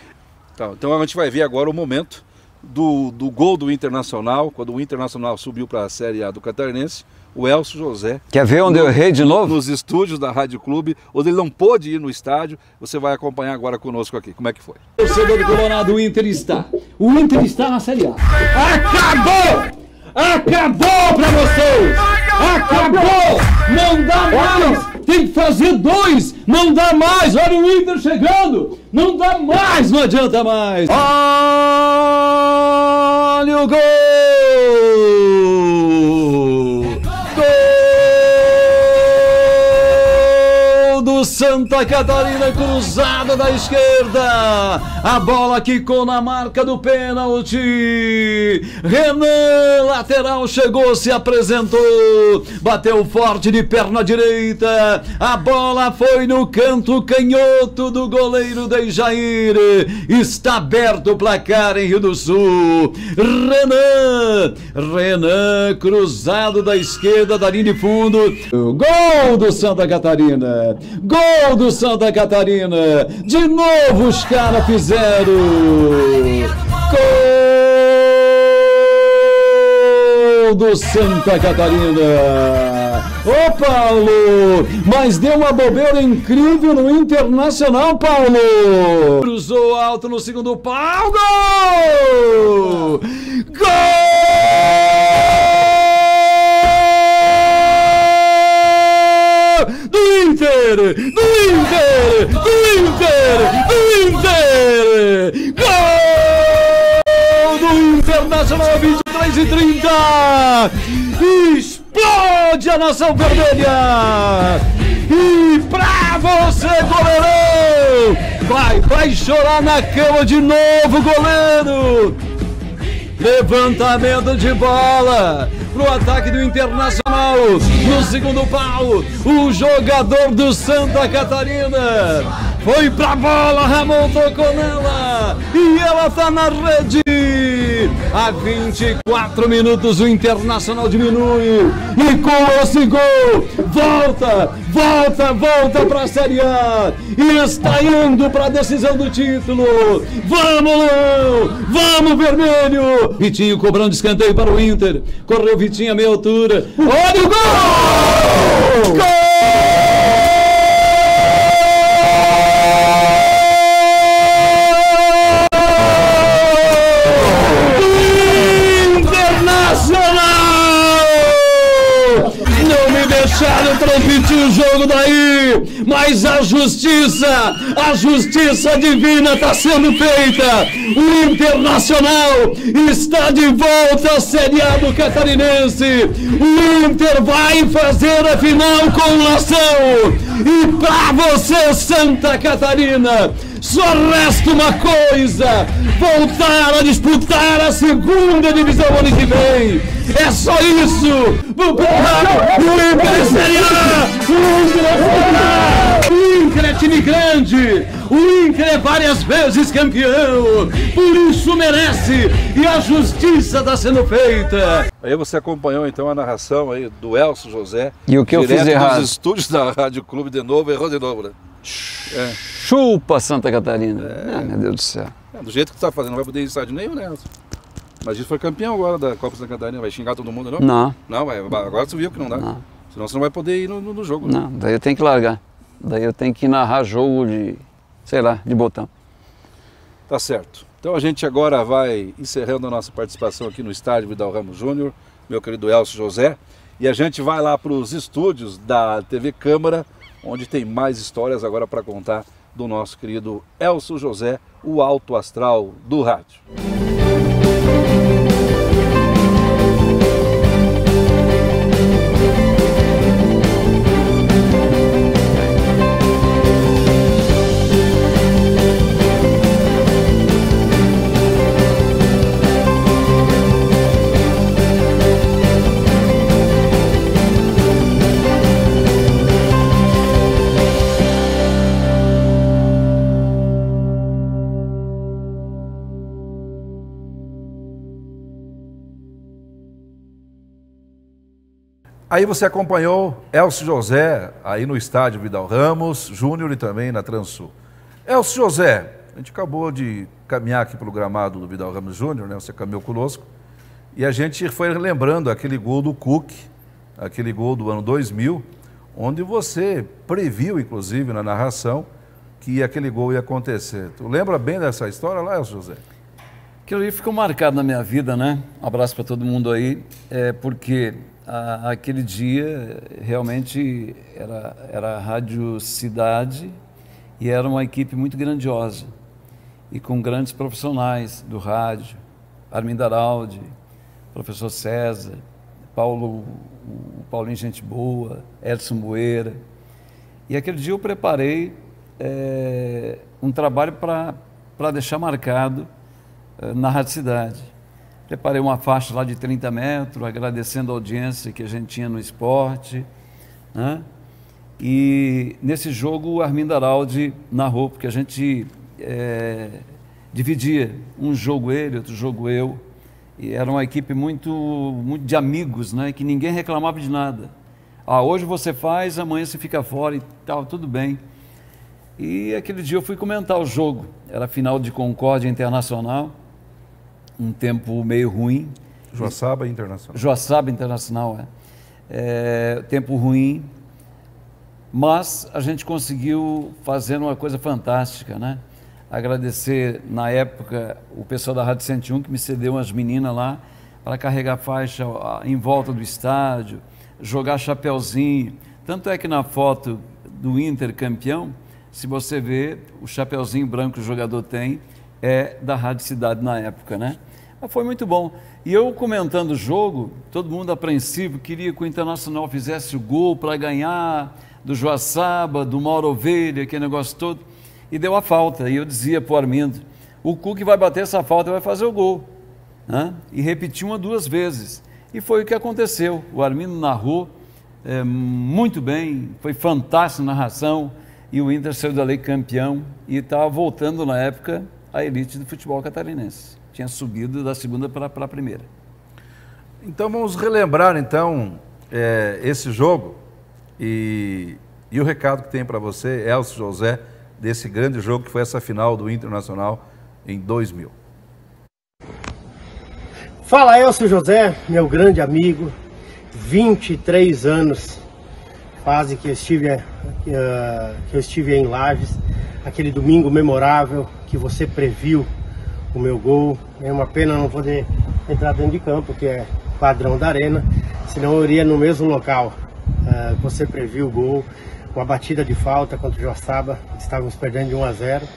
Tá, então a gente vai ver agora o momento do, do gol do Internacional, quando o Internacional subiu para a Série A do Catarinense, o Elcio José. Quer ver onde eu errei de novo? Nos estúdios da Rádio Clube, onde ele não pôde ir no estádio, você vai acompanhar agora conosco aqui. Como é que foi? Torcedor do Colorado, o Inter está. O Inter está na Série A. Acabou! Acabou pra vocês! Acabou! Não dá mais! Tem que fazer dois! Não dá mais! Olha o Inter chegando! Não dá mais! Não adianta mais! Olha o gol! Santa Catarina cruzado da esquerda. A bola quicou na marca do pênalti. Renan, lateral, chegou, se apresentou. Bateu forte de perna direita. A bola foi no canto canhoto do goleiro Dejair. Está aberto o placar em Rio do Sul. Renan, Renan cruzado da esquerda da linha de fundo. Gol do Santa Catarina. Gol do Santa Catarina. De novo os caras fizeram. Gol do Santa Catarina. Ô Paulo, mas deu uma bobeira incrível no Internacional, Paulo. Cruzou alto no segundo pau. Gol! Gol! Inter! Do Inter! Do Inter! Do Inter! Gol do Internacional 23 e 30! Explode a nação vermelha! E pra você, goleirão! Vai, vai chorar na cama de novo, goleiro! Levantamento de bola pro ataque do Internacional. No segundo pau, o jogador do Santa Catarina foi pra bola, Ramon tocou nela e ela tá na rede. A 24 minutos o Internacional diminui. E com esse gol, volta, volta, volta para a Série A. E está indo para a decisão do título. Vamos! Vamos, Vermelho! Vitinho cobrando escanteio para o Inter. Correu Vitinho a meia altura. Olha o gol! Gol! Jogo daí, mas a justiça, a justiça divina está sendo feita. O Internacional está de volta à Série A do Catarinense. O Inter vai fazer a final com o Nação. E para você, Santa Catarina, só resta uma coisa: voltar a disputar a segunda divisão ano que vem. É só isso! O A! O Inter é! O Inter é time grande! O Inter é várias vezes campeão! Por isso merece! E a justiça está sendo feita! Aí você acompanhou então a narração aí do Elcio José. E o que eu fiz errado? dos estúdios da Rádio Clube de novo, errou de novo, né? É. Chupa Santa Catarina. É. Ah, meu Deus do céu. É, do jeito que você está fazendo, não vai poder ir em estádio nenhum, né? Mas isso foi campeão agora da Copa Santa Catarina. Vai xingar todo mundo, não? Não. Não, vai, agora você viu que não dá. Não. Senão você não vai poder ir no, no, jogo. Né? Não, daí eu tenho que largar. Daí eu tenho que narrar jogo de, sei lá, de botão. Tá certo. Então a gente agora vai encerrando a nossa participação aqui no estádio Vidal Ramos Júnior, meu querido Elcio José. E a gente vai lá para os estúdios da TV Câmara, onde tem mais histórias agora para contar do nosso querido Elcio José, o alto astral do rádio. Aí você acompanhou Elcio José aí no estádio Vidal Ramos, Júnior e também na Transul. Elcio José, a gente acabou de caminhar aqui pelo gramado do Vidal Ramos Júnior, né? Você caminhou conosco. E a gente foi lembrando aquele gol do Cook, aquele gol do ano 2000, onde você previu, inclusive, na narração, que aquele gol ia acontecer. Tu lembra bem dessa história lá, Elcio José? Aquilo ali ficou marcado na minha vida, né? Um abraço para todo mundo aí, é porque a, aquele dia realmente era, era a Rádio Cidade e era uma equipe muito grandiosa e com grandes profissionais do rádio, Armindo Araldi, professor César, Paulo, o Paulinho Gente Boa, Edson Moeira. E aquele dia eu preparei é, um trabalho para deixar marcado é, na Rádio Cidade. Preparei uma faixa lá de 30 metros, agradecendo a audiência que a gente tinha no esporte. Né? E nesse jogo o Armindo Araldi narrou, porque a gente é, dividia um jogo ele, outro jogo eu. E era uma equipe muito, muito de amigos, né? que ninguém reclamava de nada. Ah, hoje você faz, amanhã você fica fora e tal, tudo bem. E aquele dia eu fui comentar o jogo. Era final de Concórdia Internacional um tempo meio ruim. Joaçaba Internacional. Joaçaba Internacional, é. é. Tempo ruim, mas a gente conseguiu fazer uma coisa fantástica, né? Agradecer, na época, o pessoal da Rádio 101 que me cedeu umas meninas lá para carregar faixa em volta do estádio, jogar chapeuzinho. Tanto é que na foto do Inter campeão, se você vê o chapeuzinho branco que o jogador tem, é da Rádio Cidade na época, né? Mas foi muito bom. E eu comentando o jogo, todo mundo apreensivo, queria que o Internacional fizesse o gol para ganhar do Joaçaba, do Mauro Ovelha, aquele negócio todo. E deu a falta. E eu dizia para o Armindo, o Cuque vai bater essa falta e vai fazer o gol. Né? E repetiu uma duas vezes. E foi o que aconteceu. O Armindo narrou é, muito bem, foi fantástica a narração. E o Inter saiu dali campeão e estava voltando na época a elite do futebol catarinense. Tinha subido da segunda para a primeira. Então vamos relembrar então é, esse jogo e, e o recado que tem para você, Elcio José, desse grande jogo que foi essa final do Internacional em 2000. Fala Elcio José, meu grande amigo, 23 anos fase que eu estive, uh, que eu estive em Lages, aquele domingo memorável que você previu o meu gol. É uma pena não poder entrar dentro de campo, que é padrão da arena, senão eu iria no mesmo local. Uh, você previu o gol, uma batida de falta contra o Joaçaba, estávamos perdendo de 1 a 0.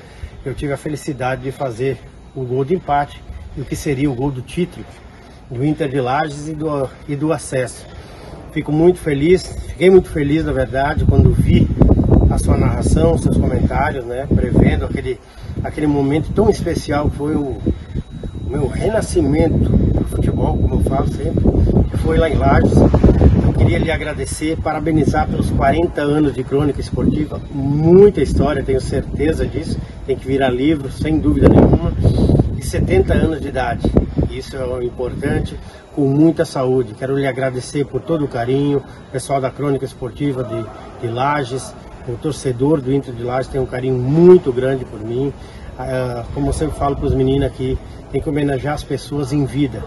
Eu tive a felicidade de fazer o gol de empate e o que seria o gol do título do Inter de Lages e do, e do acesso. Fico muito feliz, fiquei muito feliz na verdade quando vi a sua narração, os seus comentários, né, prevendo aquele, aquele momento tão especial que foi o, o meu renascimento do futebol, como eu falo sempre, que foi lá em Lages. Eu queria lhe agradecer, parabenizar pelos 40 anos de crônica esportiva, muita história, tenho certeza disso, tem que virar livro, sem dúvida nenhuma, e 70 anos de idade. Isso é importante com muita saúde. Quero lhe agradecer por todo o carinho, pessoal da Crônica Esportiva de, de Lages, o torcedor do Inter de Lages tem um carinho muito grande por mim. Ah, como eu sempre falo para os meninos aqui, tem que homenagear as pessoas em vida.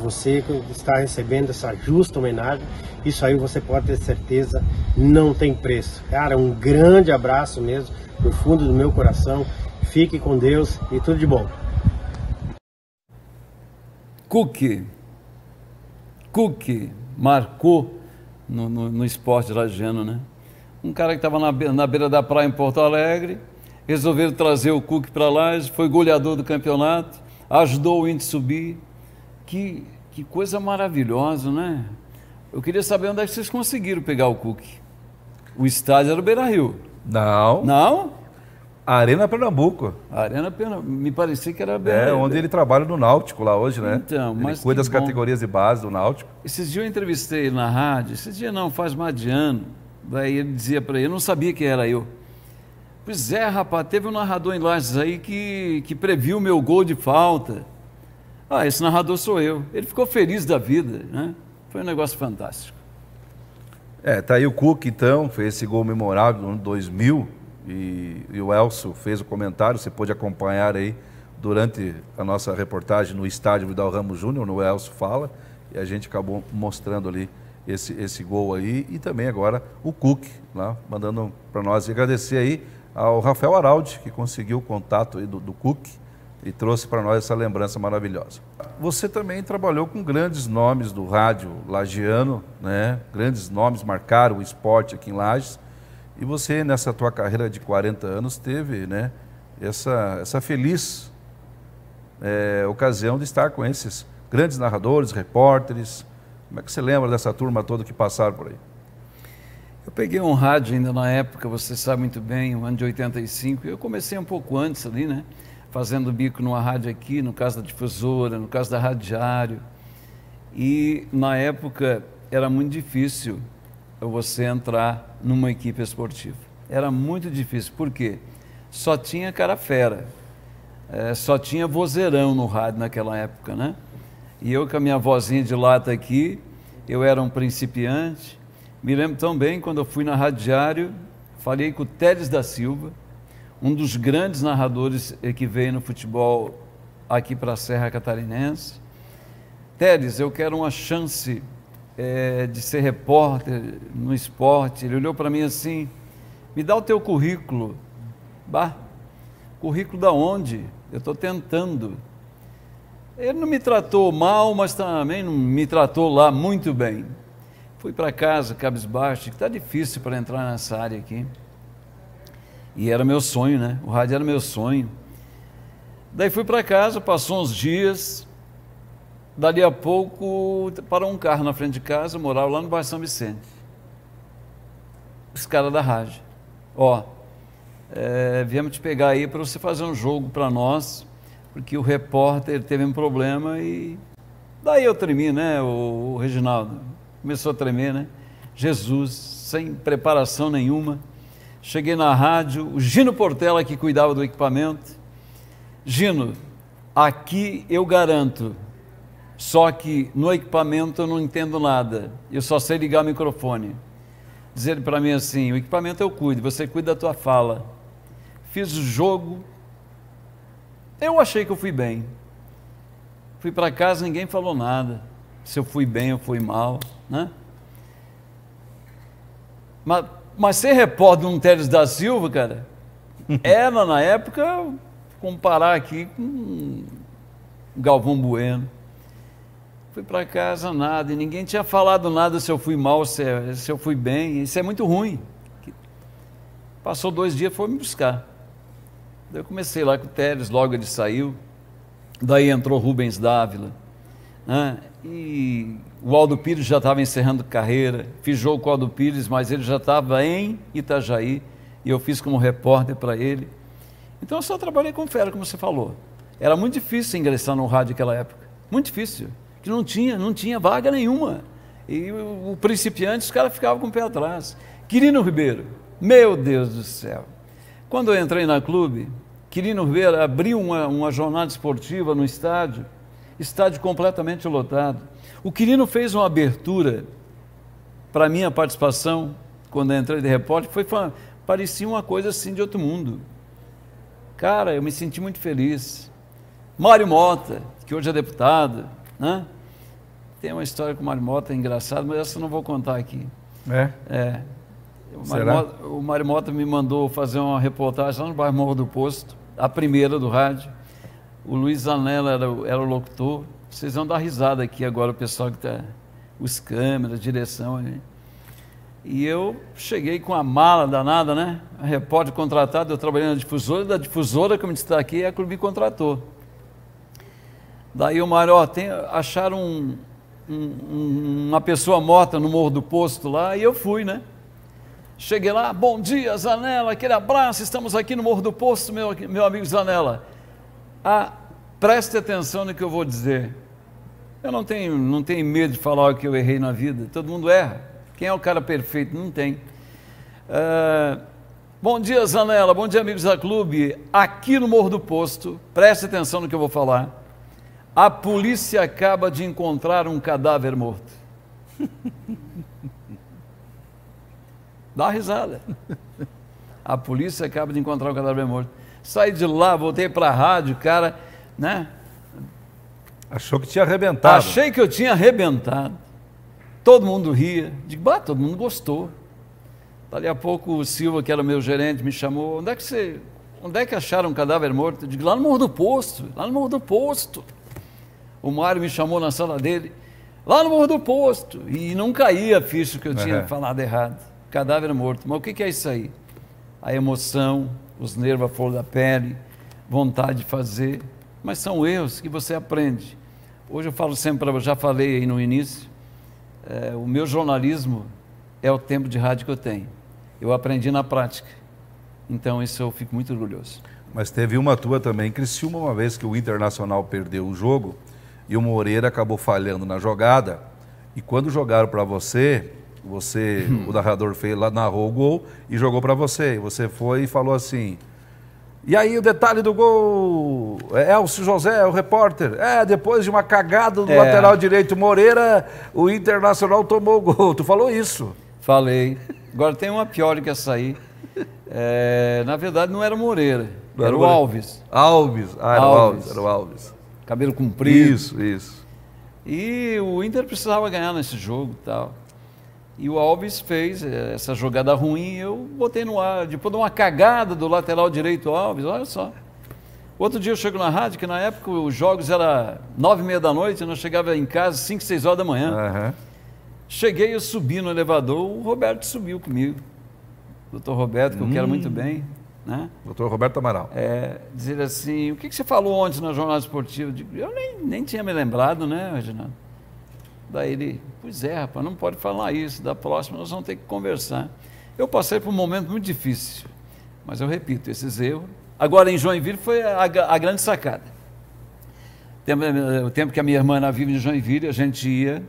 Você está recebendo essa justa homenagem, isso aí você pode ter certeza, não tem preço. Cara, um grande abraço mesmo, do fundo do meu coração. Fique com Deus e tudo de bom. Cookie, Cook marcou no, no, no esporte lagiano, né? Um cara que estava na, na, beira da praia em Porto Alegre, resolveram trazer o Cook para lá, foi goleador do campeonato, ajudou o Inter a subir. Que, que coisa maravilhosa, né? Eu queria saber onde é que vocês conseguiram pegar o Cook. O estádio era o Beira Rio. Não. Não? Arena Pernambuco. Arena Pernambuco. Me parecia que era bem. É, onde ele trabalha no Náutico lá hoje, né? Então, ele mas. Ele cuida das bom. categorias de base do Náutico. Esses dias eu entrevistei ele na rádio, esses dias não, faz mais de ano. Daí ele dizia para ele, eu não sabia que era eu. Pois é, rapaz, teve um narrador em Lages aí que, que previu o meu gol de falta. Ah, esse narrador sou eu. Ele ficou feliz da vida, né? Foi um negócio fantástico. É, tá aí o Cook então, fez esse gol memorável no ano 2000 e, e, o Elcio fez o comentário, você pôde acompanhar aí durante a nossa reportagem no estádio Vidal Ramos Júnior, no Elcio Fala, e a gente acabou mostrando ali esse, esse gol aí, e também agora o Cook, lá, mandando para nós. E agradecer aí ao Rafael Araldi, que conseguiu o contato aí do, do Cook e trouxe para nós essa lembrança maravilhosa. Você também trabalhou com grandes nomes do rádio lagiano, né? grandes nomes marcaram o esporte aqui em Lages, e você, nessa tua carreira de 40 anos, teve né, essa, essa feliz é, ocasião de estar com esses grandes narradores, repórteres. Como é que você lembra dessa turma toda que passaram por aí? Eu peguei um rádio ainda na época, você sabe muito bem, o ano de 85. Eu comecei um pouco antes ali, né? Fazendo bico numa rádio aqui, no caso da difusora, no caso da rádio diário. E na época era muito difícil você entrar numa equipe esportiva. Era muito difícil, por quê? Só tinha cara fera, é, só tinha vozeirão no rádio naquela época, né? E eu com a minha vozinha de lata aqui, eu era um principiante. Me lembro tão bem quando eu fui na Rádio Diário, falei com o Teles da Silva, um dos grandes narradores que veio no futebol aqui para a Serra Catarinense. Teles, eu quero uma chance é, de ser repórter no esporte, ele olhou para mim assim, me dá o teu currículo. Bah, currículo da onde? Eu estou tentando. Ele não me tratou mal, mas também não me tratou lá muito bem. Fui para casa, cabisbaixo, que está difícil para entrar nessa área aqui. E era meu sonho, né? O rádio era meu sonho. Daí fui para casa, passou uns dias, Dali a pouco parou um carro na frente de casa, eu morava lá no bairro São Vicente. Os caras da rádio. Ó, é, viemos te pegar aí para você fazer um jogo para nós, porque o repórter teve um problema e. Daí eu tremi, né, o, o Reginaldo? Começou a tremer, né? Jesus, sem preparação nenhuma. Cheguei na rádio, o Gino Portela que cuidava do equipamento. Gino, aqui eu garanto, só que no equipamento eu não entendo nada, eu só sei ligar o microfone. Dizer para mim assim: o equipamento eu cuido, você cuida da tua fala. Fiz o jogo, eu achei que eu fui bem. Fui para casa, ninguém falou nada. Se eu fui bem ou fui mal, né? Mas, mas ser repórter de um Teles da Silva, cara, era na época comparar aqui com Galvão Bueno. Fui para casa, nada, e ninguém tinha falado nada se eu fui mal, se, se eu fui bem. Isso é muito ruim. Passou dois dias, foi me buscar. Eu comecei lá com o Teles, logo ele saiu. Daí entrou Rubens Dávila. Né? E o Aldo Pires já estava encerrando carreira. Fiz jogo com o Aldo Pires, mas ele já estava em Itajaí. E eu fiz como repórter para ele. Então eu só trabalhei com fera, como você falou. Era muito difícil ingressar no rádio naquela época. Muito difícil. Que não tinha, não tinha vaga nenhuma. E o, principiante, os caras ficavam com o pé atrás. Quirino Ribeiro, meu Deus do céu. Quando eu entrei na clube, Quirino Ribeiro abriu uma, uma jornada esportiva no estádio, estádio completamente lotado. O Quirino fez uma abertura para minha participação, quando eu entrei de repórter, foi, parecia uma coisa assim de outro mundo. Cara, eu me senti muito feliz. Mário Mota, que hoje é deputado, né? Tem uma história com o Mário Mota engraçada, mas essa eu não vou contar aqui. É? É. O Mário, Mota, o me mandou fazer uma reportagem lá no bairro Morro do Posto, a primeira do rádio. O Luiz Anela era, era o locutor. Vocês vão dar risada aqui agora, o pessoal que está. Os câmeras, direção. Né? E eu cheguei com a mala danada, né? A repórter contratada, eu trabalhei na difusora, da difusora, como está aqui, a Clube me contratou. Daí o Mário, ó, tem, acharam um, um, uma pessoa morta no Morro do Posto lá, e eu fui, né? Cheguei lá, bom dia, Zanella, aquele abraço, estamos aqui no Morro do Posto, meu, meu amigo Zanella. Ah, preste atenção no que eu vou dizer. Eu não tenho, não tenho medo de falar o que eu errei na vida, todo mundo erra. Quem é o cara perfeito? Não tem. Uh, bom dia, Zanella, bom dia, amigos da clube. Aqui no Morro do Posto, preste atenção no que eu vou falar. A polícia acaba de encontrar um cadáver morto. Dá uma risada. A polícia acaba de encontrar o cadáver morto. Saí de lá, voltei para a rádio, cara, né? Achou que tinha arrebentado. Achei que eu tinha arrebentado. Todo mundo ria. Digo, bah, todo mundo gostou. Dali a pouco o Silva, que era meu gerente, me chamou. Onde é que você. Onde é que acharam um cadáver morto? Eu digo, lá no Morro do Posto, lá no Morro do Posto. O Mário me chamou na sala dele, lá no Morro do Posto. E não caía a ficha que eu tinha uhum. falado errado cadáver morto. Mas o que é isso aí? A emoção, os nervos, a flor da pele, vontade de fazer. Mas são erros que você aprende. Hoje eu falo sempre, eu já falei aí no início, é, o meu jornalismo é o tempo de rádio que eu tenho. Eu aprendi na prática. Então isso eu fico muito orgulhoso. Mas teve uma tua também, Criciúma, uma vez que o Internacional perdeu o jogo e o Moreira acabou falhando na jogada. E quando jogaram para você, você, hum. o narrador fez lá, narrou o gol e jogou para você. Você foi e falou assim. E aí o detalhe do gol, é Elcio José, o repórter. É, depois de uma cagada do é. lateral direito Moreira, o Internacional tomou o gol. Tu falou isso? Falei. Agora tem uma pior que essa aí. É, na verdade não era Moreira, era, era o Alves. Alves, ah, era Alves. o Alves, era o Alves. Cabelo comprido. Isso, isso. E o Inter precisava ganhar nesse jogo e tal. E o Alves fez eh, essa jogada ruim, eu botei no ar, depois de uma cagada do lateral direito Alves, olha só. Outro dia eu chego na rádio, que na época os jogos eram nove e meia da noite, eu chegava em casa cinco, seis horas da manhã. Uhum. Cheguei, eu subi no elevador, o Roberto subiu comigo. Doutor Roberto, que hum. eu quero muito hum. bem. Né? Doutor Roberto Amaral. É, dizer assim, o que, que você falou ontem na jornada esportiva? Eu nem, nem tinha me lembrado, né, Reginaldo? Daí ele, pois é, rapaz, não pode falar isso, da próxima nós vamos ter que conversar. Eu passei por um momento muito difícil, mas eu repito, esses erros. Agora em Joinville foi a, a grande sacada. O tempo que a minha irmã viva em Joinville, a gente ia,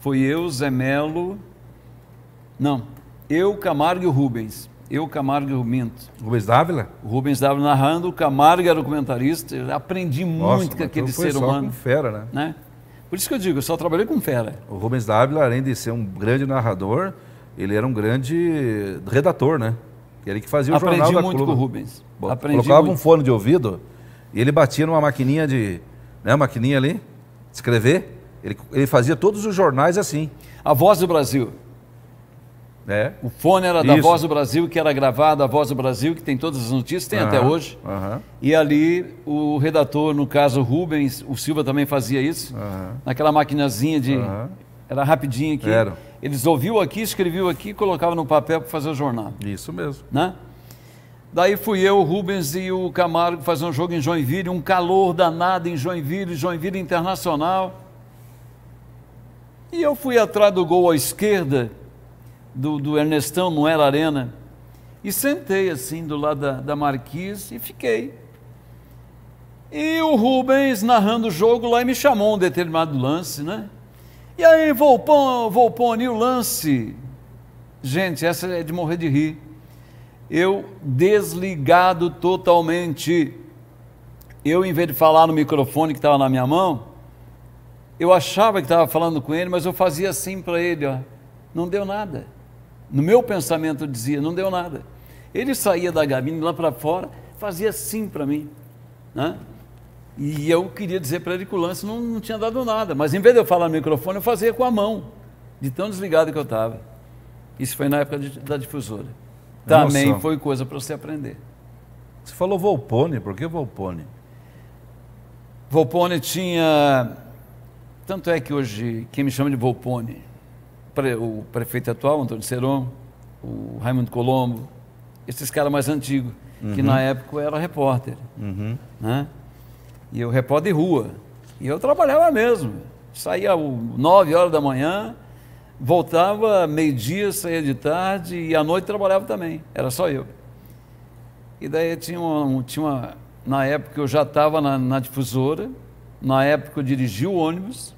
foi eu, Zé Melo, não, eu, Camargo e o Rubens. Eu, Camargo e o Minto. Rubens Dávila? O Rubens Dávila narrando, o Camargo era o comentarista. Eu aprendi Nossa, muito com aquele foi ser só humano. com fera, né? né? Por isso que eu digo, eu só trabalhei com fera. O Rubens Dávila, além de ser um grande narrador, ele era um grande redator, né? Ele que fazia o Aprendi jornal da muito Clube. com o Rubens. Bo- Aprendi Colocava muito. um fone de ouvido e ele batia numa maquininha de... Né, maquininha ali, escrever. Ele, ele fazia todos os jornais assim. A Voz do Brasil. Né? O fone era da Isso. Voz do Brasil, que era gravada, a Voz do Brasil, que tem todas as notícias, tem até Aham, hoje. aham. E ali o redator, no caso Rubens, o Silva também fazia isso, naquela maquinazinha de. Era rapidinho aqui. Era. Eles ouviam aqui, escreviam aqui e colocavam no papel para fazer o jornal. Isso mesmo. Né? Daí fui eu, o Rubens e o Camargo fazer um jogo em Joinville, um calor danado em Joinville, Joinville Internacional. E eu fui atrás do gol à esquerda, do, do Ernestão, não era Arena, e sentei assim do lado da, da marquise e fiquei. E o Rubens narrando o jogo lá e me chamou um determinado lance, né? E aí, Volpone, Volpone, o lance? Gente, essa é de morrer de rir eu desligado totalmente. Eu, em vez de falar no microfone que estava na minha mão, eu achava que estava falando com ele, mas eu fazia assim para ele, ó. Não deu nada. No meu pensamento dizia, não deu nada. Ele saía da gabine lá para fora, fazia assim para mim, né? E eu queria dizer para ele que o lance não, não tinha dado nada, mas em vez de eu falar no microfone, eu fazia com a mão, de tão desligado que eu estava. Isso foi na época de- da difusora. Também Emoção. foi coisa para você aprender. Você falou Volpone, por que Volpone? Volpone tinha. Tanto é que hoje, quem me chama de Volpone, o prefeito atual, Antônio Seron, o Raimundo Colombo, esses caras mais antigos, que na época era repórter. Né? E eu repórter de rua. E eu trabalhava mesmo. Saía às 9 horas da manhã, voltava meio-dia, saía de tarde e à noite trabalhava também. Era só eu. E daí tinha uma, um- tinha uma na época eu já estava na, na difusora, na época eu dirigi o ônibus,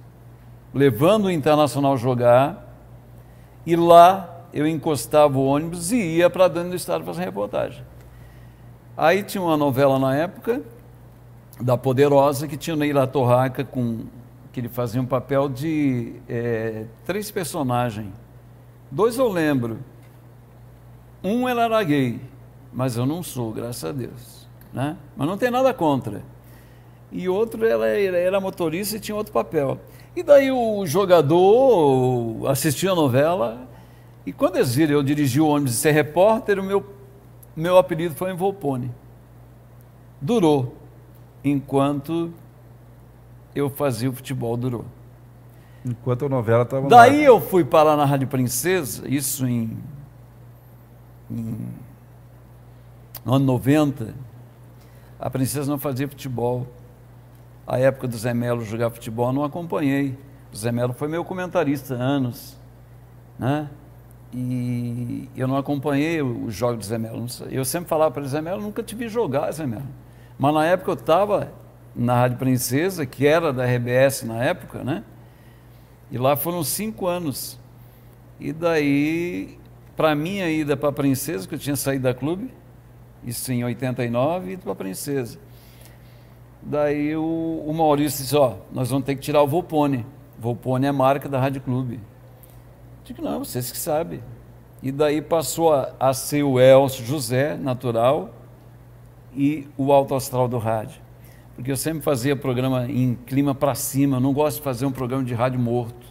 levando o Internacional jogar, e lá eu encostava o ônibus e ia para dentro do estado fazer reportagem. Aí tinha uma novela na época, da Poderosa, que tinha o Neila Torraca, com, que ele fazia um papel de eh, três personagens. Dois eu lembro. Um ela era gay, mas eu não sou, graças a Deus. Né? Mas não tem nada contra. E outro ela era motorista e tinha outro papel. E daí o jogador assistia a novela, e quando eles viram eu dirigir o ônibus e ser repórter, o meu, meu apelido foi Envolpone. Durou, enquanto eu fazia o futebol, durou. Enquanto a novela estava Daí eu fui parar na Rádio Princesa, isso em, em no ano 90. A Princesa não fazia futebol. A época do Zé Melo jogar futebol não acompanhei. O Zé Melo foi meu comentarista anos. Né? E eu não acompanhei os jogos do Zé Melo. Eu sempre falava para ele, Zé Melo, nunca te vi jogar, Zé Melo. Mas na época eu estava na Rádio Princesa, que era da RBS na época, né? E lá foram cinco anos. E daí, para minha ida para a Princesa, que eu tinha saído da clube, isso em 89, e para a Princesa. Daí o, o Maurício disse, ó, nós vamos ter que tirar o Volpone. Volpone é a marca da Rádio Clube. Eu digo, não, vocês que sabem. E daí passou a, a ser o Elcio José, natural, e o alto astral do rádio. Porque eu sempre fazia programa em clima para cima, eu não gosto de fazer um programa de rádio morto,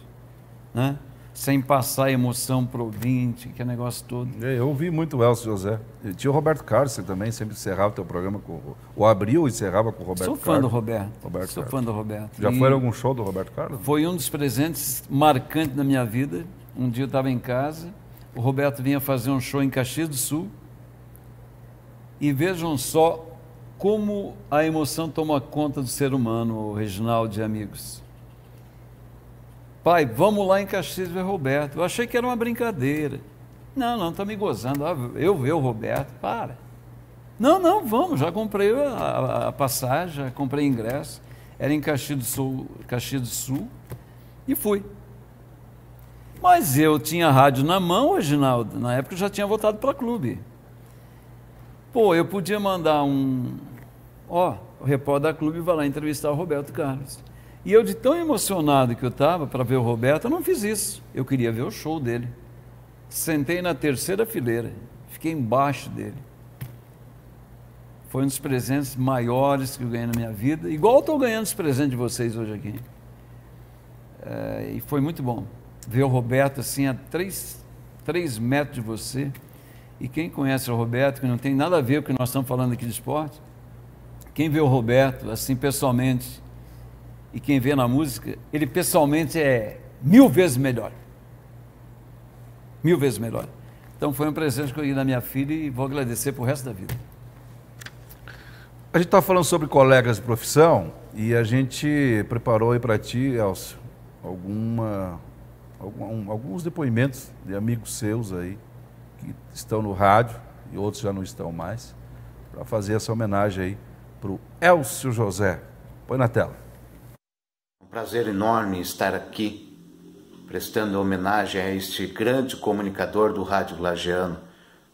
né? Sem passar emoção pro ouvinte, que é negócio todo. É, Eu ouvi muito o Elcio José. E tinha o Roberto Carlos você também, sempre encerrava o teu programa com o- o Abril encerrava com o Roberto Sou fã Carlos. do Roberto. Roberto Sou Carlos. fã do Roberto. Já E foi algum show do Roberto Carlos? Foi um dos presentes marcantes da minha vida. Um dia eu estava em casa, o Roberto vinha fazer um show em Caxias do Sul. E vejam só como a emoção toma conta do ser humano, Reginaldo e amigos. Pai, vamos lá em Caxias ver Roberto. Eu achei que era uma brincadeira. Não, não, está me gozando. Ah, eu ver o Roberto, para. Não, não, vamos, já comprei a, a- passagem, já comprei ingresso. Era em Caxias do Sul, Caxias do Sul e fui. Mas eu tinha rádio na mão, Reginaldo. Na época eu já tinha voltado para clube. Pô, eu podia mandar um. Ó, o repórter da clube vai lá entrevistar o Roberto Carlos. E eu, de tão emocionado que eu estava para ver o Roberto, eu não fiz isso. Eu queria ver o show dele. Sentei na terceira fileira, fiquei embaixo dele. Foi um dos presentes maiores que eu ganhei na minha vida, igual estou ganhando os presentes de vocês hoje aqui. É, e foi muito bom ver o Roberto assim a três, três metros de você. E quem conhece o Roberto, que não tem nada a ver com o que nós estamos falando aqui de esporte, quem vê o Roberto assim pessoalmente e quem vê na música, ele pessoalmente é mil vezes melhor. Mil vezes melhor. Então foi um presente que eu ganhei da minha filha e vou agradecer por resto da vida. A gente está falando sobre colegas de profissão e a gente preparou aí para ti, Elcio, alguma, algum, alguns depoimentos de amigos seus aí que estão no rádio e outros já não estão mais, para fazer essa homenagem aí para o Elcio José. Põe na tela. Prazer enorme estar aqui prestando homenagem a este grande comunicador do rádio lagiano,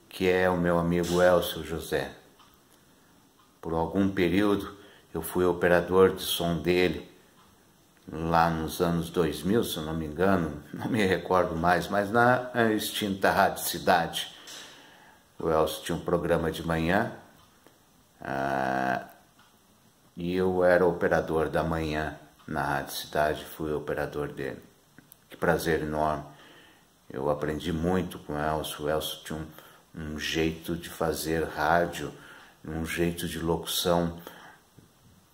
que é o meu amigo Elcio José. Por algum período eu fui operador de som dele, lá nos anos 2000, se eu não me engano, não me recordo mais, mas na extinta Rádio Cidade. O Elcio tinha um programa de manhã, ah, e eu era operador da manhã na Rádio Cidade, fui operador dele. Que prazer enorme. Eu aprendi muito com o Elcio. O Elcio tinha um, um jeito de fazer rádio, um jeito de locução,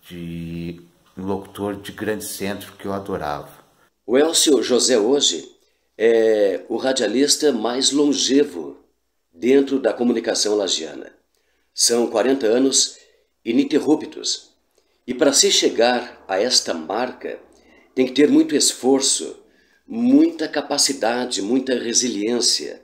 de um locutor de grande centro que eu adorava. O Elcio José hoje é o radialista mais longevo dentro da comunicação lagiana. São 40 anos ininterruptos e para se chegar a esta marca, tem que ter muito esforço, muita capacidade, muita resiliência.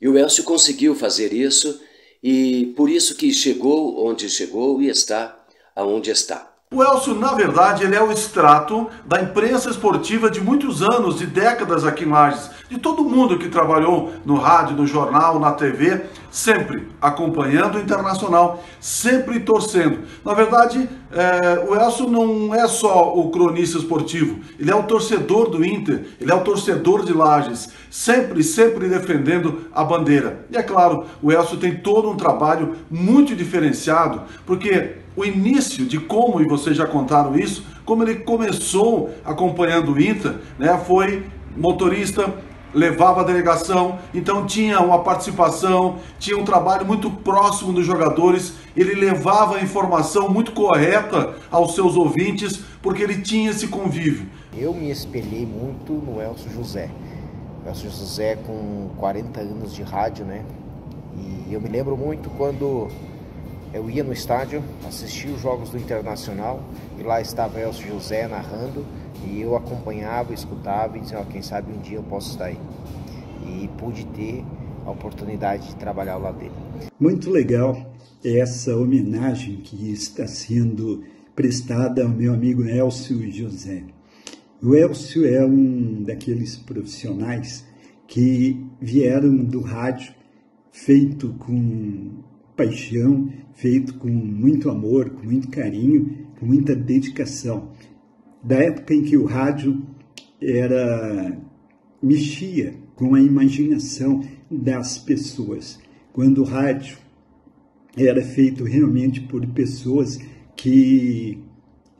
E o Elcio conseguiu fazer isso e por isso que chegou onde chegou e está aonde está. O Elcio, na verdade, ele é o extrato da imprensa esportiva de muitos anos, de décadas aqui em Lages, de todo mundo que trabalhou no rádio, no jornal, na TV, sempre acompanhando o internacional, sempre torcendo. Na verdade, é, o Elcio não é só o cronista esportivo, ele é o torcedor do Inter, ele é o torcedor de Lages, sempre, sempre defendendo a bandeira. E é claro, o Elcio tem todo um trabalho muito diferenciado, porque o início de como, e vocês já contaram isso, como ele começou acompanhando o Inter, né, foi motorista, levava a delegação, então tinha uma participação, tinha um trabalho muito próximo dos jogadores, ele levava a informação muito correta aos seus ouvintes, porque ele tinha esse convívio. Eu me espelhei muito no Elcio José. Elcio José com 40 anos de rádio, né? E eu me lembro muito quando eu ia no estádio, assistia os jogos do Internacional e lá estava Elcio José narrando e eu acompanhava, escutava e dizia, oh, quem sabe um dia eu posso estar aí. E pude ter a oportunidade de trabalhar ao lado dele. Muito legal essa homenagem que está sendo prestada ao meu amigo Elcio José. O Elcio é um daqueles profissionais que vieram do rádio feito com paixão, feito com muito amor, com muito carinho, com muita dedicação. Da época em que o rádio era mexia com a imaginação das pessoas, quando o rádio era feito realmente por pessoas que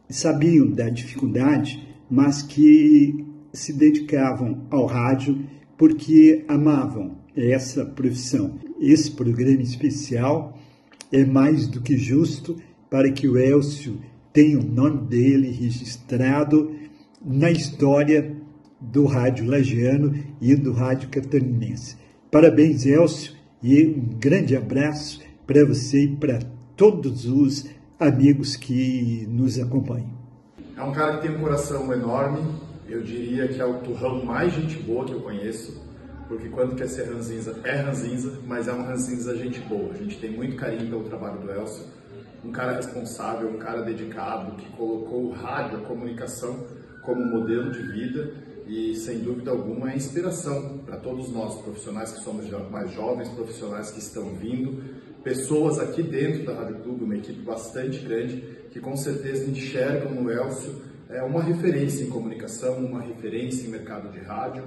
sabiam da dificuldade, mas que se dedicavam ao rádio porque amavam essa profissão. Esse programa especial é mais do que justo para que o Elcio tenha o nome dele registrado na história do rádio lagiano e do rádio catarinense. Parabéns, Elcio, e um grande abraço para você e para todos os amigos que nos acompanham. É um cara que tem um coração enorme, eu diria que é o turrão mais gente boa que eu conheço porque quando quer ser ranzinza, é ranzinza, mas é um ranzinza gente boa. A gente tem muito carinho pelo trabalho do Elcio, um cara responsável, um cara dedicado, que colocou o rádio, a comunicação, como modelo de vida e, sem dúvida alguma, é inspiração para todos nós, profissionais que somos mais jovens, profissionais que estão vindo, pessoas aqui dentro da Rádio Clube, uma equipe bastante grande, que com certeza enxergam no Elcio é, uma referência em comunicação, uma referência em mercado de rádio.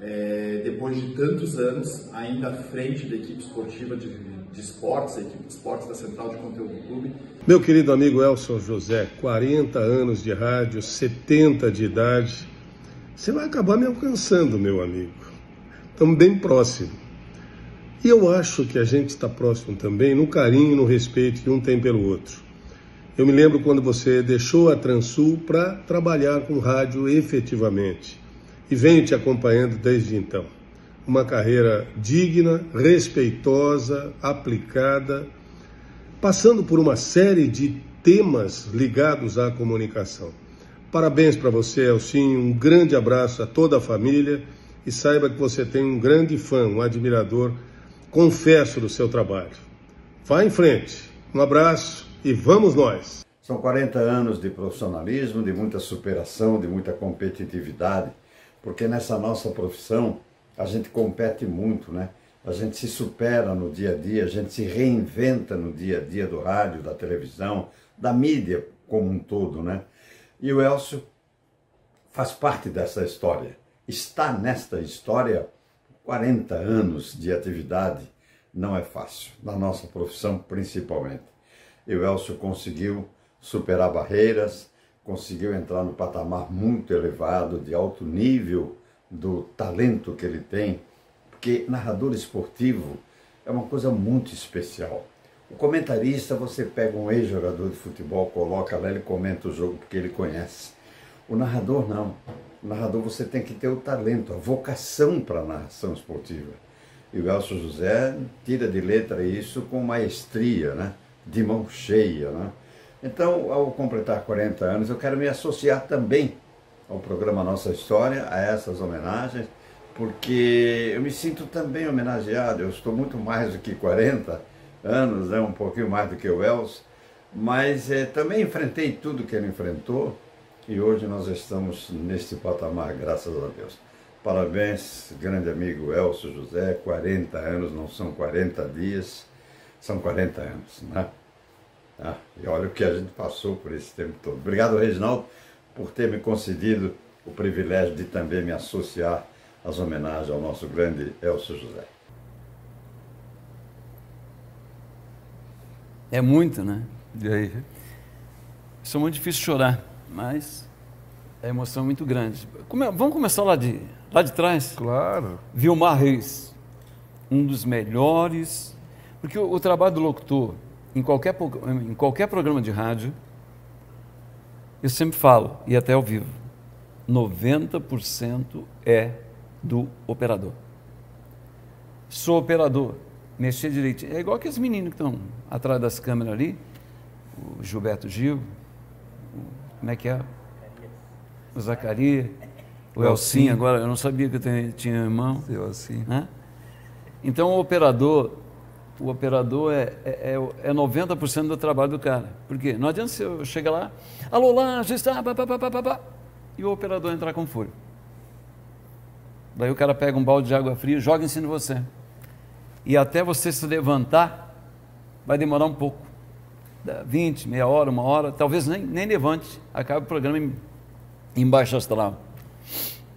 É, depois de tantos anos, ainda à frente da equipe esportiva de, de esportes, a equipe de esportes da Central de Conteúdo do Clube. Meu querido amigo Elson José, 40 anos de rádio, 70 de idade. Você vai acabar me alcançando, meu amigo. Estamos bem próximos. E eu acho que a gente está próximo também no carinho e no respeito que um tem pelo outro. Eu me lembro quando você deixou a Transul para trabalhar com rádio efetivamente e venho te acompanhando desde então. Uma carreira digna, respeitosa, aplicada, passando por uma série de temas ligados à comunicação. Parabéns para você, Elcinho, um grande abraço a toda a família e saiba que você tem um grande fã, um admirador, confesso, do seu trabalho. Vá em frente, um abraço e vamos nós! São 40 anos de profissionalismo, de muita superação, de muita competitividade porque nessa nossa profissão a gente compete muito, né? A gente se supera no dia a dia, a gente se reinventa no dia a dia do rádio, da televisão, da mídia como um todo, né? E o Elcio faz parte dessa história. Está nesta história 40 anos de atividade não é fácil, na nossa profissão principalmente. E o Elcio conseguiu superar barreiras, conseguiu entrar no patamar muito elevado, de alto nível do talento que ele tem, porque narrador esportivo é uma coisa muito especial. O comentarista, você pega um ex-jogador de futebol, coloca lá, ele comenta o jogo porque ele conhece. O narrador não. O narrador você tem que ter o talento, a vocação para a narração esportiva. E o Elcio José tira de letra isso com maestria, né? de mão cheia. Né? Então, ao completar 40 anos, eu quero me associar também ao programa Nossa História, a essas homenagens, porque eu me sinto também homenageado. Eu estou muito mais do que 40 anos, né, um pouquinho mais do que o Els, mas é, também enfrentei tudo que ele enfrentou e hoje nós estamos neste patamar, graças a Deus. Parabéns, grande amigo Elcio José, 40 anos, não são 40 dias, são 40 anos, né? Ah, e olha o que a gente passou por esse tempo todo. Obrigado, Reginaldo, por ter me concedido o privilégio de também me associar às homenagens ao nosso grande Elcio José. É muito, né? E aí? Isso é muito difícil chorar, mas a emoção é muito grande. Come... Vamos começar lá de, lá de trás? Claro. Vilmar Reis, um dos melhores, porque o, o trabalho do locutor em qualquer, em qualquer programa de rádio, eu sempre falo, e até ao vivo, 90% é do operador. Sou operador, mexer direitinho. É igual aqueles meninos que estão atrás das câmeras ali, o Gilberto Gil, o, como é que é? O Zacarias, o Elcinho, agora eu não sabia que eu tinha irmão. Elcinho. Né? Então o operador o operador é, é, é 90% do trabalho do cara. Por quê? Não adianta você chegar lá, alô, lá, já está, pá, pá, pá, pá, pá, e o operador entrar com fúria. Daí o cara pega um balde de água fria, joga em cima de você. E até você se levantar, vai demorar um pouco. 20, meia hora, uma hora, talvez nem, nem levante. Acaba o programa em, em baixo astral.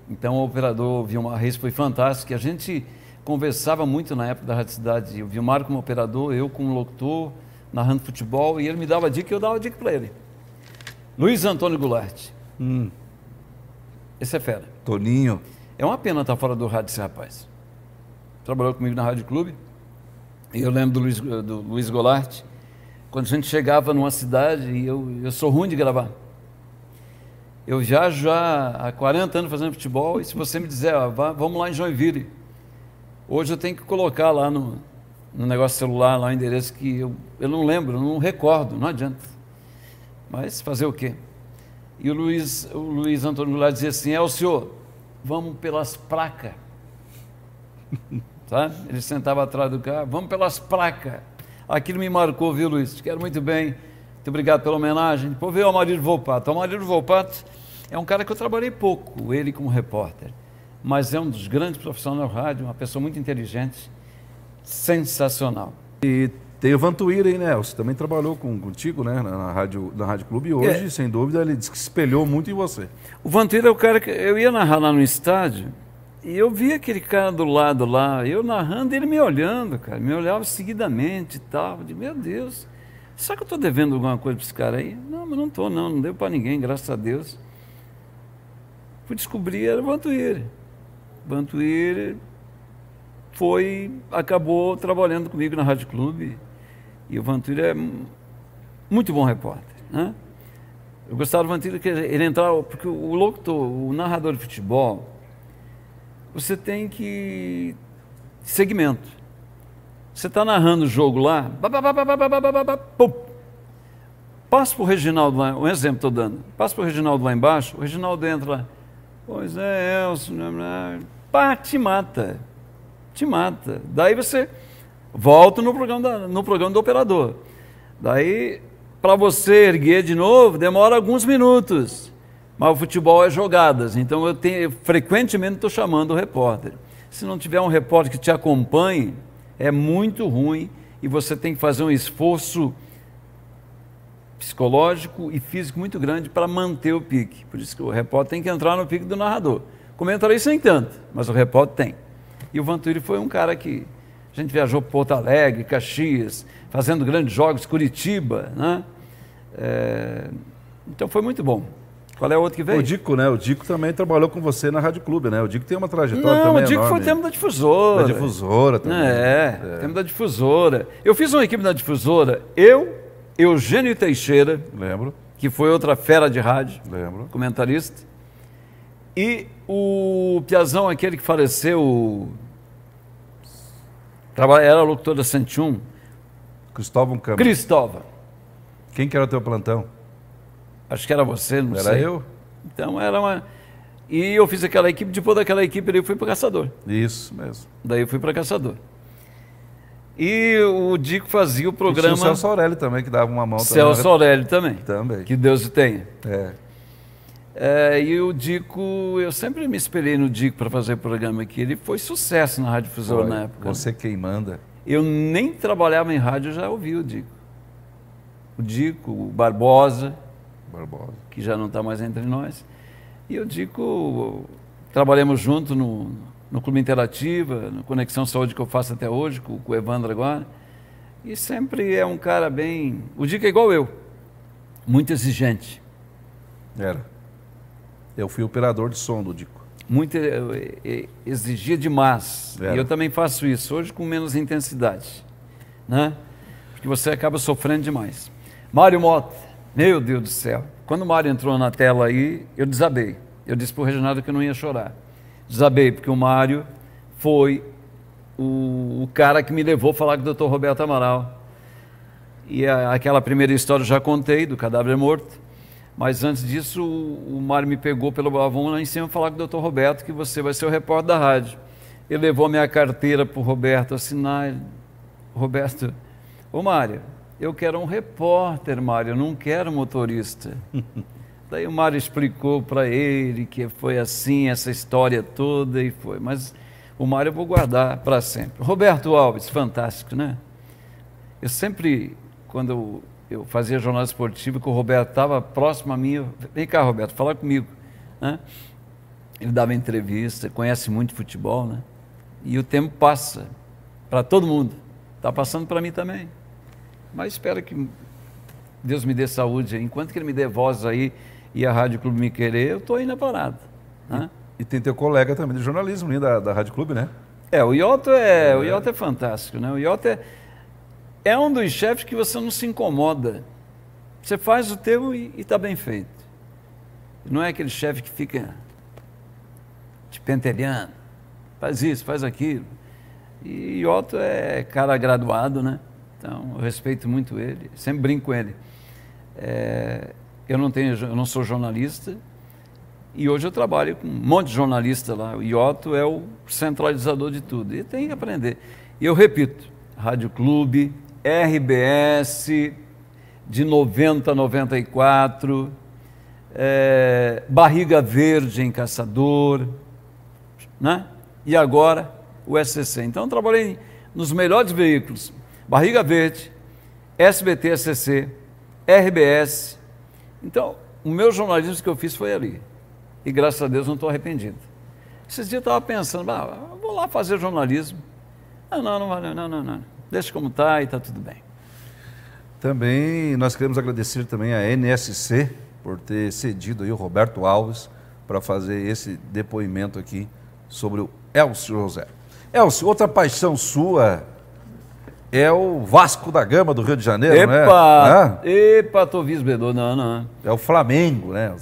Então o operador Vilmar Reis foi fantástico. A gente conversava muito na época da Rádio Cidade. O Vilmar como operador, eu como locutor, narrando futebol, e ele me dava dica e eu dava dica para ele. Luiz Antônio Goulart. Hum. Esse é fera. Toninho. É uma pena estar fora do rádio esse rapaz. Trabalhou comigo na Rádio Clube. E eu lembro do Luiz, do Luiz Goulart, quando a gente chegava numa cidade, e eu, eu sou ruim de gravar. Eu já já há 40 anos fazendo futebol, e se você me dizer, ó, vamos lá em Joinville, Hoje eu tenho que colocar lá no, no negócio celular, lá o endereço que eu, eu não lembro, não recordo, não adianta. Mas fazer o quê? E o Luiz, o Luiz Antônio Goulart dizia assim, é o senhor, vamos pelas placas. tá? Ele sentava atrás do carro, vamos pelas placas. Aquilo me marcou, viu, Luiz? Te quero muito bem. Muito obrigado pela homenagem. Depois veio o Amarildo Volpato. O Amarildo Volpato é um cara que eu trabalhei pouco, ele como repórter mas é um dos grandes profissionais do rádio, uma pessoa muito inteligente, sensacional. E Tem o Vantuíra aí, né? Você também trabalhou com, contigo, né? Na, na Rádio, na Rádio Clube. E hoje, É. sem dúvida, ele disse que espelhou muito em você. O Vantuíra é o cara que eu ia narrar lá no estádio e eu via aquele cara do lado lá, eu narrando, ele me olhando, cara, me olhava seguidamente e tal. De meu Deus, será que eu estou devendo alguma coisa para esse cara aí? Não, mas não estou, não, não devo para ninguém, graças a Deus. Fui descobrir, era o Vantuíra. Bantuir foi, acabou trabalhando comigo na Rádio Clube. E o Vantuir é muito bom repórter, né? Eu gostava do Vantuir que ele entrava, porque o locutor, o narrador de futebol, você tem que segmento. Você está narrando o jogo lá, pum. Passa para o Reginaldo lá, um exemplo estou dando. Passa para o Reginaldo lá embaixo, o Reginaldo entra pois é, Elcio, né, pá, te mata, te mata. Daí você volta no programa, da- no programa do operador. Daí, para você erguer de novo, demora alguns minutos. Mas o futebol é jogadas, então eu tenho, frequentemente estou chamando o repórter. Se não tiver um repórter que te acompanhe, é muito ruim e você tem que fazer um esforço psicológico e físico muito grande para manter o pique. Por isso que o repórter tem que entrar no pique do narrador. Comentarista nem tanto, mas o repórter tem. E o Vanturi foi um cara que a gente viajou para Porto Alegre, Caxias, fazendo grandes jogos, Curitiba, né? É, Então foi muito bom. Qual é o outro que veio? O Dico, né? O Dico também trabalhou com você na Rádio Clube, né? O Dico tem uma trajetória Não, também o Dico foi enorme. tempo da difusora. Da difusora também. É, tempo da difusora. Eu fiz uma equipe da difusora, eu, Eugênio Teixeira, lembro, que foi outra fera de rádio, lembro, comentarista, e o Piazão, aquele que faleceu, era locutor da 101, Cristóvão Câmara. Cristóvão. Quem que era o teu plantão? Acho que era você, não Era sei. eu? Então era uma. E eu fiz aquela equipe, depois daquela equipe eu fui para Caçador. Isso mesmo. Daí eu fui para Caçador. E o Dico fazia o E tinha programa. o Celso Aurélio também, que dava uma mão também. Celso Aurélio também. Também. Que Deus o tenha. É. É, e o Dico, eu sempre me espelhei no Dico para fazer o programa aqui. Ele foi sucesso na Rádio Foi. na época. Você quem manda. Eu nem trabalhava em rádio, já ouvi o Dico. O Dico, o Barbosa, Barbosa. que já não está mais entre nós. E o Dico, trabalhamos junto no, no Clube Interativa, no Conexão Saúde que eu faço até hoje, com, com o Evandro agora. E sempre é um cara bem. O Dico é igual eu, muito exigente. Era. Eu fui operador de som do Dico. muito eh, eh, exigia demais. Era. E eu também faço isso, hoje com menos intensidade. Né? Porque você acaba sofrendo demais. Mário Mota, meu Deus do céu. Quando o Mário entrou na tela aí, eu desabei. Eu disse para o Reginaldo que eu não ia chorar. Desabei, porque o Mário foi o, o cara que me levou a falar com o Dr. Roberto Amaral. E a- aquela primeira história eu já contei, do cadáver morto. Mas antes disso, o, o Mário me pegou pelo vamos lá em cima falar com o Dr. Roberto que você vai ser o repórter da rádio. Ele levou a minha carteira para o Roberto assinar. Roberto, ô Mário, eu quero um repórter, Mário, eu não quero motorista. Daí o Mário explicou para ele que foi assim, essa história toda e foi. Mas o Mário eu vou guardar para sempre. Roberto Alves, fantástico, né? Eu sempre, quando eu, fazia jornal esportivo, que o Roberto estava próximo a mim, eu, vem cá, Roberto, fala comigo. Né? Ele dava entrevista, conhece muito futebol, né? E o tempo passa para todo mundo. Está passando para mim também. Mas espero que Deus me dê saúde. Enquanto que Ele me dê voz aí e a Rádio Clube me querer, eu estou aí na parada. Né? E tem teu colega também de jornalismo né, da, da Rádio Clube, né? É, o Iota é, o Iota é fantástico, né? O Iota é, é um dos chefes que você não se incomoda. Você faz o teu e está bem feito. Não é aquele chefe que fica te pentelhando. Faz isso, faz aquilo. E Iota é cara graduado, né? Então, eu respeito muito ele, sempre brinco com ele. É, eu, não tenho, eu não sou jornalista, e hoje eu trabalho com um monte de jornalista lá. O Ioto é o centralizador de tudo. E tem que aprender. E eu repito, Rádio Clube, RBS, de 90 a 94, é, Barriga Verde em Caçador, né? e agora o SCC. Então eu trabalhei nos melhores veículos. Barriga Verde, SBT, SCC, RBS. Então, o meu jornalismo que eu fiz foi ali. E graças a Deus não estou arrependido. Esses dias eu estava pensando, ah, vou lá fazer jornalismo. Ah, não, não vale, não, não, não. Deixa como está e está tudo bem. Também nós queremos agradecer também a NSC por ter cedido aí o Roberto Alves para fazer esse depoimento aqui sobre o Elcio José. Elcio, outra paixão sua é o Vasco da Gama do Rio de Janeiro, epa, né? Epa, tô visbedor, não, não. É o Flamengo, né?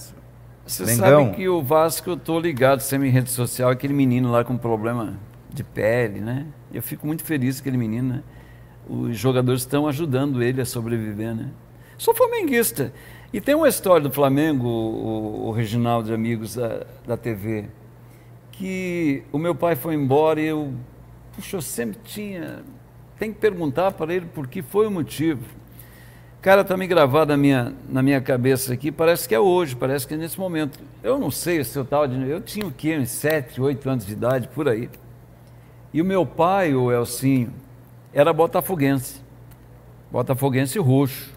Você sabe que o Vasco, eu tô ligado sempre em rede social, aquele menino lá com problema de pele, né? Eu fico muito feliz com aquele menino, né? Os jogadores estão ajudando ele a sobreviver, né? Sou flamenguista. E tem uma história do Flamengo, o, o Reginaldo de Amigos da, da TV, que o meu pai foi embora e eu, puxa, eu sempre tinha tem que perguntar para ele por que foi o motivo. Cara, está me gravado na minha, na minha cabeça aqui, parece que é hoje, parece que é nesse momento. Eu não sei se eu estava de. Eu tinha o quê? Uns 7, 8 anos de idade, por aí. E o meu pai, o Elcinho, era botafoguense. Botafoguense roxo.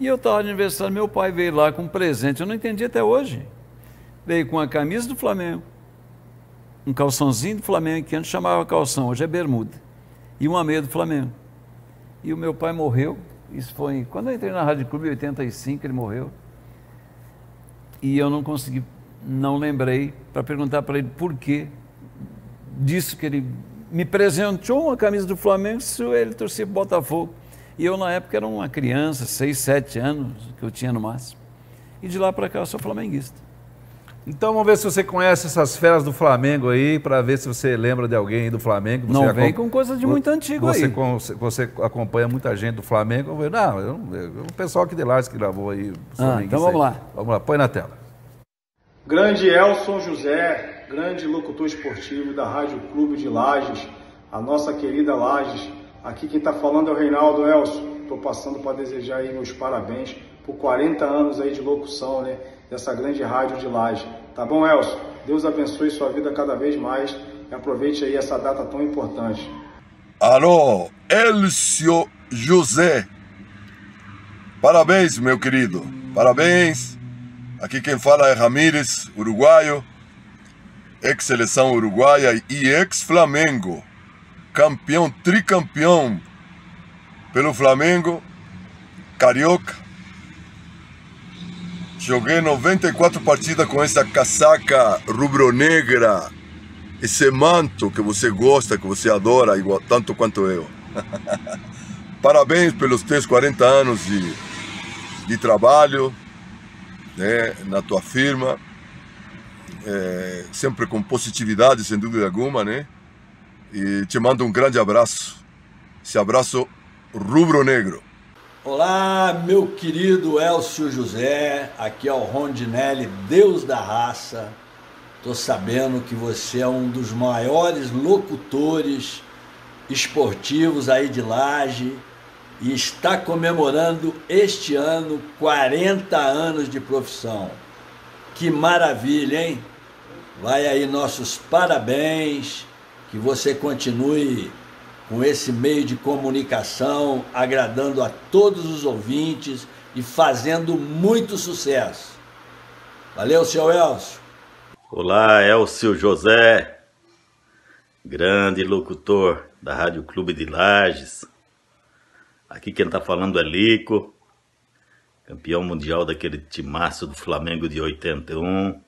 E eu estava de aniversário, meu pai veio lá com um presente, eu não entendi até hoje. Veio com a camisa do Flamengo, um calçãozinho do Flamengo, que antes chamava calção, hoje é bermuda e uma meia do Flamengo. E o meu pai morreu, isso foi quando eu entrei na Rádio Clube em 85, ele morreu. E eu não consegui, não lembrei para perguntar para ele por que disso que ele me presenteou uma camisa do Flamengo se ele torcia para Botafogo. E eu, na época, era uma criança, seis, sete anos, que eu tinha no máximo. E de lá para cá eu sou flamenguista. Então vamos ver se você conhece essas feras do Flamengo aí, para ver se você lembra de alguém do Flamengo. Você não vem com coisa de muito antigo você, aí. Você, você acompanha muita gente do Flamengo. Eu, não, eu, eu, o pessoal aqui de Lages que gravou aí. Ah, então vamos lá. Vamos lá, põe na tela. Grande Elson José, grande locutor esportivo da Rádio Clube de Lages, a nossa querida Lages. Aqui quem está falando é o Reinaldo Elson. Estou passando para desejar aí meus parabéns por 40 anos aí de locução, né? Dessa grande rádio de Laje. Tá bom, Elcio? Deus abençoe sua vida cada vez mais e aproveite aí essa data tão importante. Alô, Elcio José. Parabéns, meu querido. Parabéns. Aqui quem fala é Ramírez, uruguaio, ex-seleção uruguaia e ex-Flamengo. Campeão, tricampeão pelo Flamengo, carioca, Joguei 94 partidas com essa casaca rubro-negra, esse manto que você gosta, que você adora, igual, tanto quanto eu. Parabéns pelos teus 40 anos de, de trabalho né, na tua firma, é, sempre com positividade, sem dúvida alguma, né? E te mando um grande abraço. Esse abraço rubro-negro. Olá, meu querido Elcio José, aqui é o Rondinelli, Deus da raça. Tô sabendo que você é um dos maiores locutores esportivos aí de Laje e está comemorando este ano 40 anos de profissão. Que maravilha, hein? Vai aí nossos parabéns, que você continue com esse meio de comunicação, agradando a todos os ouvintes e fazendo muito sucesso. Valeu, seu Elcio. Olá, Elcio José, grande locutor da Rádio Clube de Lages. Aqui quem está falando é Lico, campeão mundial daquele timaço do Flamengo de 81.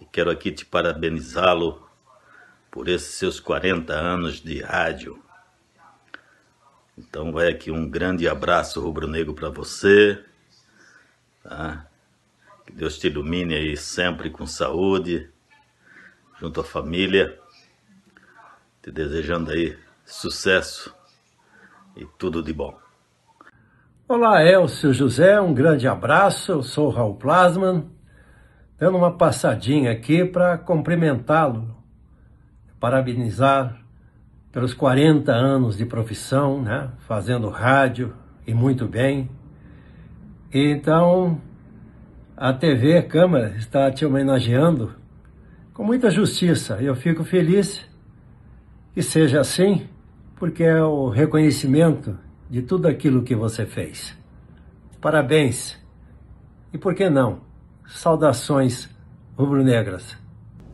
E quero aqui te parabenizá-lo por esses seus 40 anos de rádio. Então vai aqui um grande abraço rubro-negro para você. Tá? Que Deus te ilumine aí sempre com saúde, junto à família. Te desejando aí sucesso e tudo de bom. Olá, Elcio José, um grande abraço. Eu sou Raul Plasman, dando uma passadinha aqui para cumprimentá-lo parabenizar pelos 40 anos de profissão, né? fazendo rádio e muito bem. Então, a TV Câmara está te homenageando com muita justiça. Eu fico feliz que seja assim, porque é o reconhecimento de tudo aquilo que você fez. Parabéns. E por que não? Saudações rubro-negras.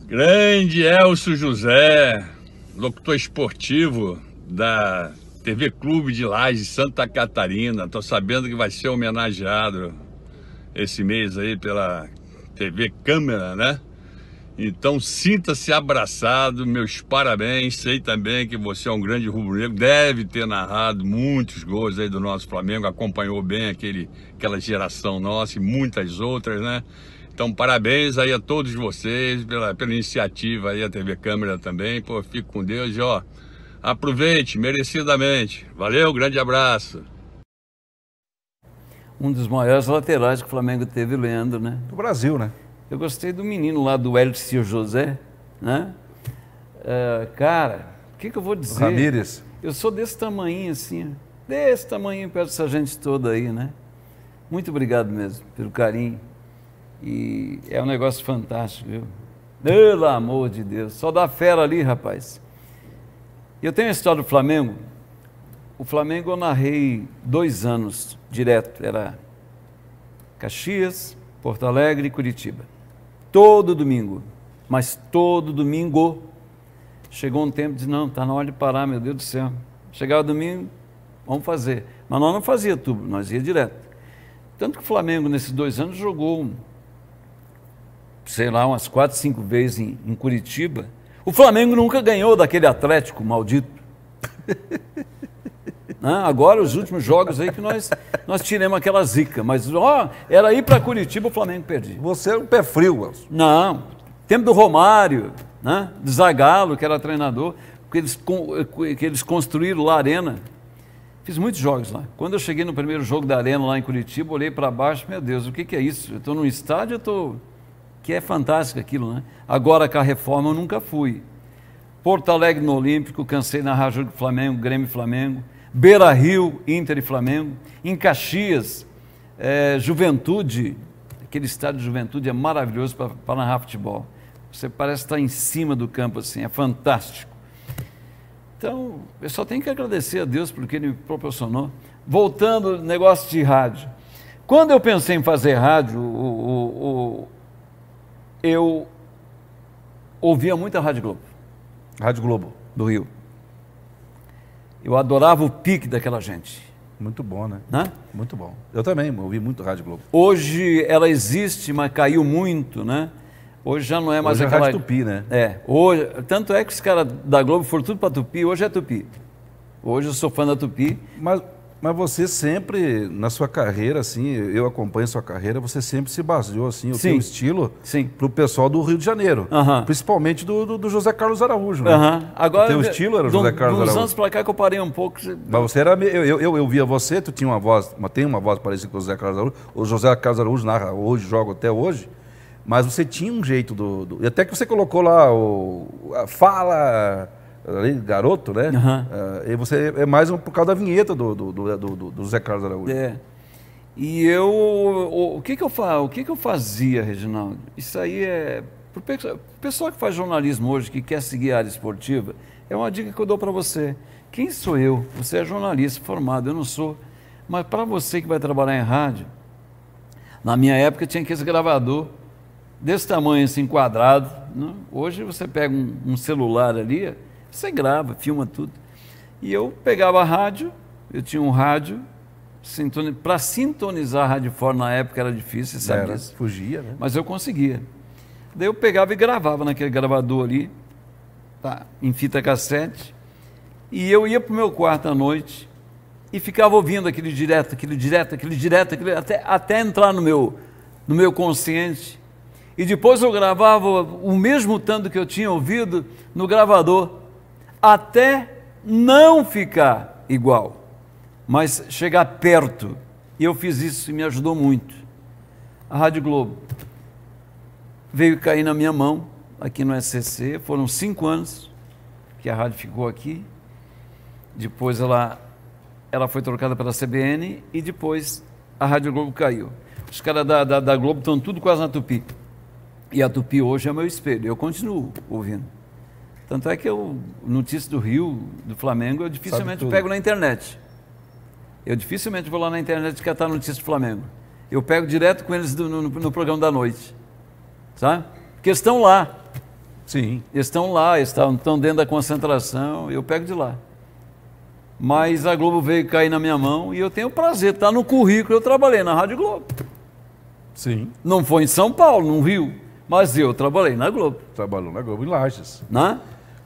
Grande Elcio José, locutor esportivo da TV Clube de Lages, Santa Catarina. Tô sabendo que vai ser homenageado esse mês aí pela TV Câmara, né? Então sinta-se abraçado, meus parabéns. Sei também que você é um grande rubro-negro, deve ter narrado muitos gols aí do nosso Flamengo, acompanhou bem aquele, aquela geração nossa e muitas outras, né? Então parabéns aí a todos vocês pela, pela iniciativa aí, a TV Câmara também. Pô, fico com Deus e ó, aproveite merecidamente. Valeu, grande abraço. Um dos maiores laterais que o Flamengo teve, Leandro, né? Do Brasil, né? Eu gostei do menino lá do Elcio José, né? Uh, cara, o que, que, eu vou dizer? Ramírez. Eu sou desse tamanho assim, desse tamanho perto dessa gente toda aí, né? Muito obrigado mesmo pelo carinho. E é um negócio fantástico, viu? Pelo amor de Deus, só dá fera ali, rapaz. Eu tenho a história do Flamengo. O Flamengo eu narrei dois anos direto. Era Caxias, Porto Alegre e Curitiba todo domingo, mas todo domingo. Chegou um tempo de não, está na hora de parar, meu Deus do céu. Chegava domingo, vamos fazer. Mas nós não fazia tudo, nós ia direto. Tanto que o Flamengo, nesses dois anos, jogou, sei lá, umas quatro, cinco vezes em, em Curitiba. O Flamengo nunca ganhou daquele Atlético maldito. Né? Agora, os últimos jogos aí que nós, nós tiramos aquela zica. Mas, ó, era ir para Curitiba, o Flamengo perdia. Você é um pé frio, Wilson. Não. Tempo do Romário, né? do Zagallo, que era treinador, que eles, que eles construíram lá a arena. Fiz muitos jogos lá. Quando eu cheguei no primeiro jogo da arena lá em Curitiba, olhei para baixo, meu Deus, o que, que é isso? Eu estou num estádio, eu estou... Que é fantástico aquilo, né? Agora, com a reforma, eu nunca fui. Porto Alegre no Olímpico, cansei na Rádio do Flamengo, Grêmio Flamengo. Beira Rio, Inter e Flamengo. Em Caxias, é, Juventude, aquele estádio de Juventude é maravilhoso para narrar futebol. Você parece estar em cima do campo assim, é fantástico. Então, eu só tenho que agradecer a Deus porque Ele me proporcionou. Voltando negócio de rádio. Quando eu pensei em fazer rádio, o, o, eu ouvia muita Rádio Globo. Rádio Globo. Do Rio. Eu adorava o pique daquela gente. Muito bom, né? Muito bom. Eu também ouvi muito Rádio Globo. Hoje ela existe, mas caiu muito, né? Hoje já não é mais hoje aquela... é Rádio Tupi, né? É. Hoje... Tanto é que os caras da Globo foram tudo para Tupi, hoje é Tupi. Hoje eu sou fã da Tupi. Mas mas você sempre, na sua carreira, assim, eu acompanho a sua carreira, você sempre se baseou, assim, o Sim. seu estilo Sim. para o pessoal do Rio de Janeiro. Aham. Principalmente do, do, do José Carlos Araújo, né? Aham. Agora, o teu estilo era o José Carlos Araújo. anos para cá que eu parei um pouco. Mas você era. Eu, eu, eu, eu via você, tu tinha uma voz, mas tem uma voz parecida com o José Carlos Araújo. O José Carlos Araújo narra hoje, joga até hoje. Mas você tinha um jeito do. do- e até que você colocou lá o. a fala. Ali, garoto, né? Aham. Ah, e você é mais um, por causa da vinheta do, do, do, do, do- José Carlos Araújo. É. E eu, o, o que que eu fa, o que que eu fazia, Reginaldo? Isso aí é para o pessoal que faz jornalismo hoje, que quer seguir a área esportiva, é uma dica que eu dou para você. Quem sou eu? Você é jornalista formado, eu não sou. Mas para você que vai trabalhar em rádio, na minha época tinha aquele gravador desse tamanho, assim, quadrado. né? Hoje você pega um, um celular ali, você grava, filma tudo. E eu pegava a rádio, eu tinha um rádio, para sintonizar a rádio fora na época era difícil, sabe Era, fugia, né? Mas eu conseguia. Daí eu pegava e gravava naquele gravador ali, tá, em fita cassete, e eu ia para o meu quarto à noite e ficava ouvindo aquele direto, aquele direto, aquele direto, aquele, até, até entrar no meu, no meu consciente. E depois eu gravava o mesmo tanto que eu tinha ouvido no gravador, até não ficar igual, mas chegar perto. E eu fiz isso e me ajudou muito. A Rádio Globo veio cair na minha mão, aqui no SCC, foram cinco anos que a rádio ficou aqui. Depois ela, ela foi trocada pela CBN e depois a Rádio Globo caiu. Os caras da, da, da Globo estão tudo quase na Tupi. E a Tupi hoje é meu espelho, eu continuo ouvindo. Tanto é que eu, notícia do Rio, do Flamengo, eu dificilmente pego na internet. Eu dificilmente vou lá na internet catar notícias do Flamengo. Eu pego direto com eles do, no, no, programa da noite. Sabe? Porque estão lá. Sim. Estão lá, estão, estão dentro da concentração, eu pego de lá. Mas a Globo veio cair na minha mão e eu tenho o prazer, está no currículo, eu trabalhei na Rádio Globo. Sim. Não foi em São Paulo, no Rio, mas eu trabalhei na Globo. Trabalhou na Globo em Lages. Né?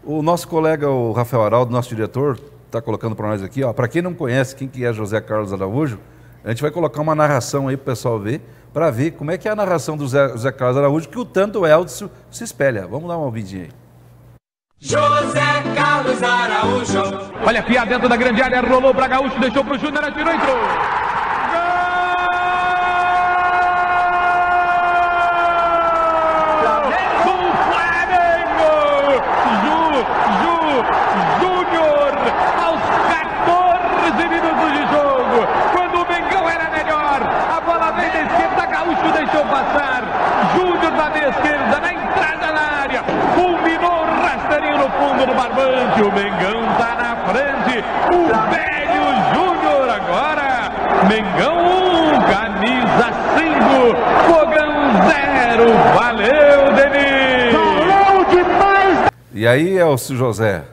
O nosso colega, o Rafael Araldo, nosso diretor, está colocando para nós aqui, ó. Para quem não conhece quem que é José Carlos Araújo, a gente vai colocar uma narração aí para o pessoal ver, para ver como é que é a narração do Zé, José Carlos Araújo, que o tanto Elcio se espelha. Vamos dar uma ouvidinha aí. José Carlos Araújo. Olha a piada dentro da grande área, rolou para Gaúcho, deixou para o Júnior, atirou, entrou. Barbante, o Mengão tá na frente, o velho Júnior agora, Mengão 1, camisa 5, Fogão 0, valeu Denis! Valeu demais! E aí, Elcio José?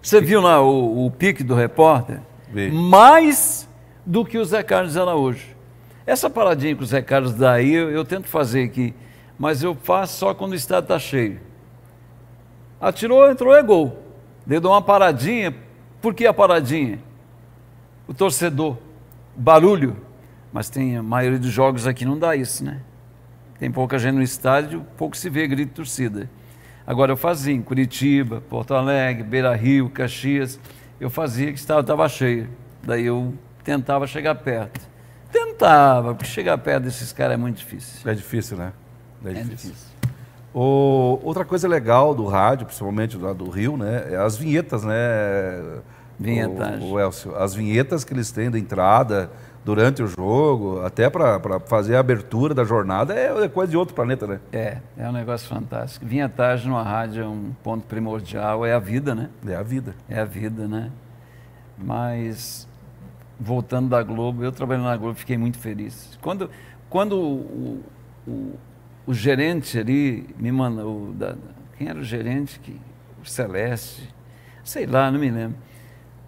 Você viu lá o, o pique do repórter? Vi. Mais do que o Zé Carlos Araújo. Essa paradinha que o Zé Carlos dá aí, eu, eu tento fazer aqui, mas eu faço só quando o estado está cheio. Atirou, entrou, é gol. Deu uma paradinha. Por que a paradinha? O torcedor, barulho. Mas tem a maioria dos jogos aqui não dá isso, né? Tem pouca gente no estádio, pouco se vê grito de torcida. Agora eu fazia em Curitiba, Porto Alegre, Beira Rio, Caxias, eu fazia que estava, estava cheio. Daí eu tentava chegar perto. Tentava, porque chegar perto desses caras é muito difícil. É difícil, né? É, é difícil. O, outra coisa legal do rádio, principalmente lá do Rio, né, é as vinhetas, né? Vinhetagem. O, o Elcio, as vinhetas que eles têm da entrada durante o jogo, até para fazer a abertura da jornada, é, é, coisa de outro planeta, né? É, é um negócio fantástico. Vinhetagem numa rádio é um ponto primordial, é a vida, né? É a vida. É a vida, né? Mas, voltando da Globo, eu trabalhando na Globo, fiquei muito feliz. Quando, quando o, o o gerente ali me mandou, da, quem era o gerente? Que, o Celeste, sei lá, não me lembro.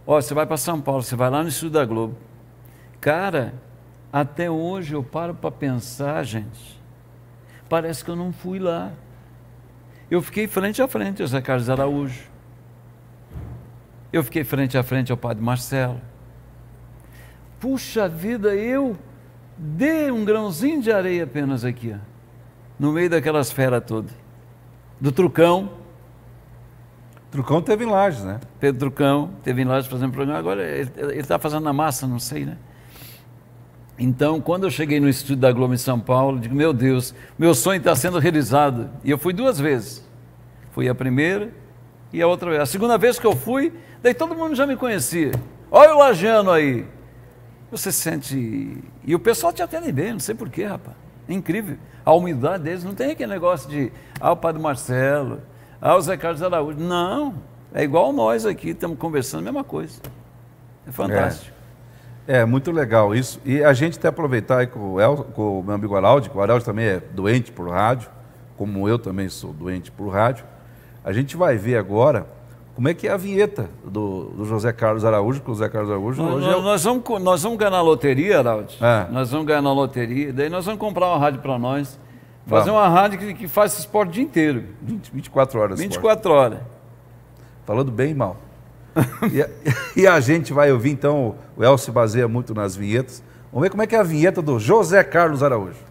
Ó, você vai para São Paulo, você vai lá no Estúdio da Globo. Cara, até hoje eu paro para pensar, gente, parece que eu não fui lá. Eu fiquei frente a frente ao Zé Carlos Araújo. Eu fiquei frente a frente ao Padre Marcelo. Puxa vida, eu dei um grãozinho de areia apenas aqui. Ó no meio daquelas feras todas. Do Trucão. Trucão teve em Lages, né? Pedro Trucão teve em Lages fazendo programa. Agora ele está fazendo na massa, não sei, né? Então, quando eu cheguei no estúdio da Globo em São Paulo, digo, meu Deus, meu sonho está sendo realizado. E eu fui duas vezes. Fui a primeira e a outra vez. A segunda vez que eu fui, daí todo mundo já me conhecia. Olha o Lajano aí. Você sente. E o pessoal te atende bem, não sei porquê, rapaz. É incrível. A humildade deles não tem aquele negócio de, ah, o Padre Marcelo, ah, o Zé Carlos Araújo. Não. É igual nós aqui, estamos conversando a mesma coisa. É fantástico. É. é muito legal isso. E a gente até aproveitar aí com o, El, com o meu amigo Araldi, que o Araldi também é doente por rádio, como eu também sou doente por rádio. A gente vai ver agora como é que é a vinheta do, do José Carlos Araújo, o José Carlos Araújo nós, hoje é... nós, vamos, nós vamos ganhar na loteria, Araldo. É. Nós vamos ganhar na loteria, daí nós vamos comprar uma rádio para nós. Fazer vamos. uma rádio que, que faz esse esporte o dia inteiro. 20, 24 horas. 24 esporte. horas. Falando bem e mal. e, a, e, a, gente vai ouvir, então, o El se baseia muito nas vinhetas. Vamos ver como é que é a vinheta do José Carlos Araújo.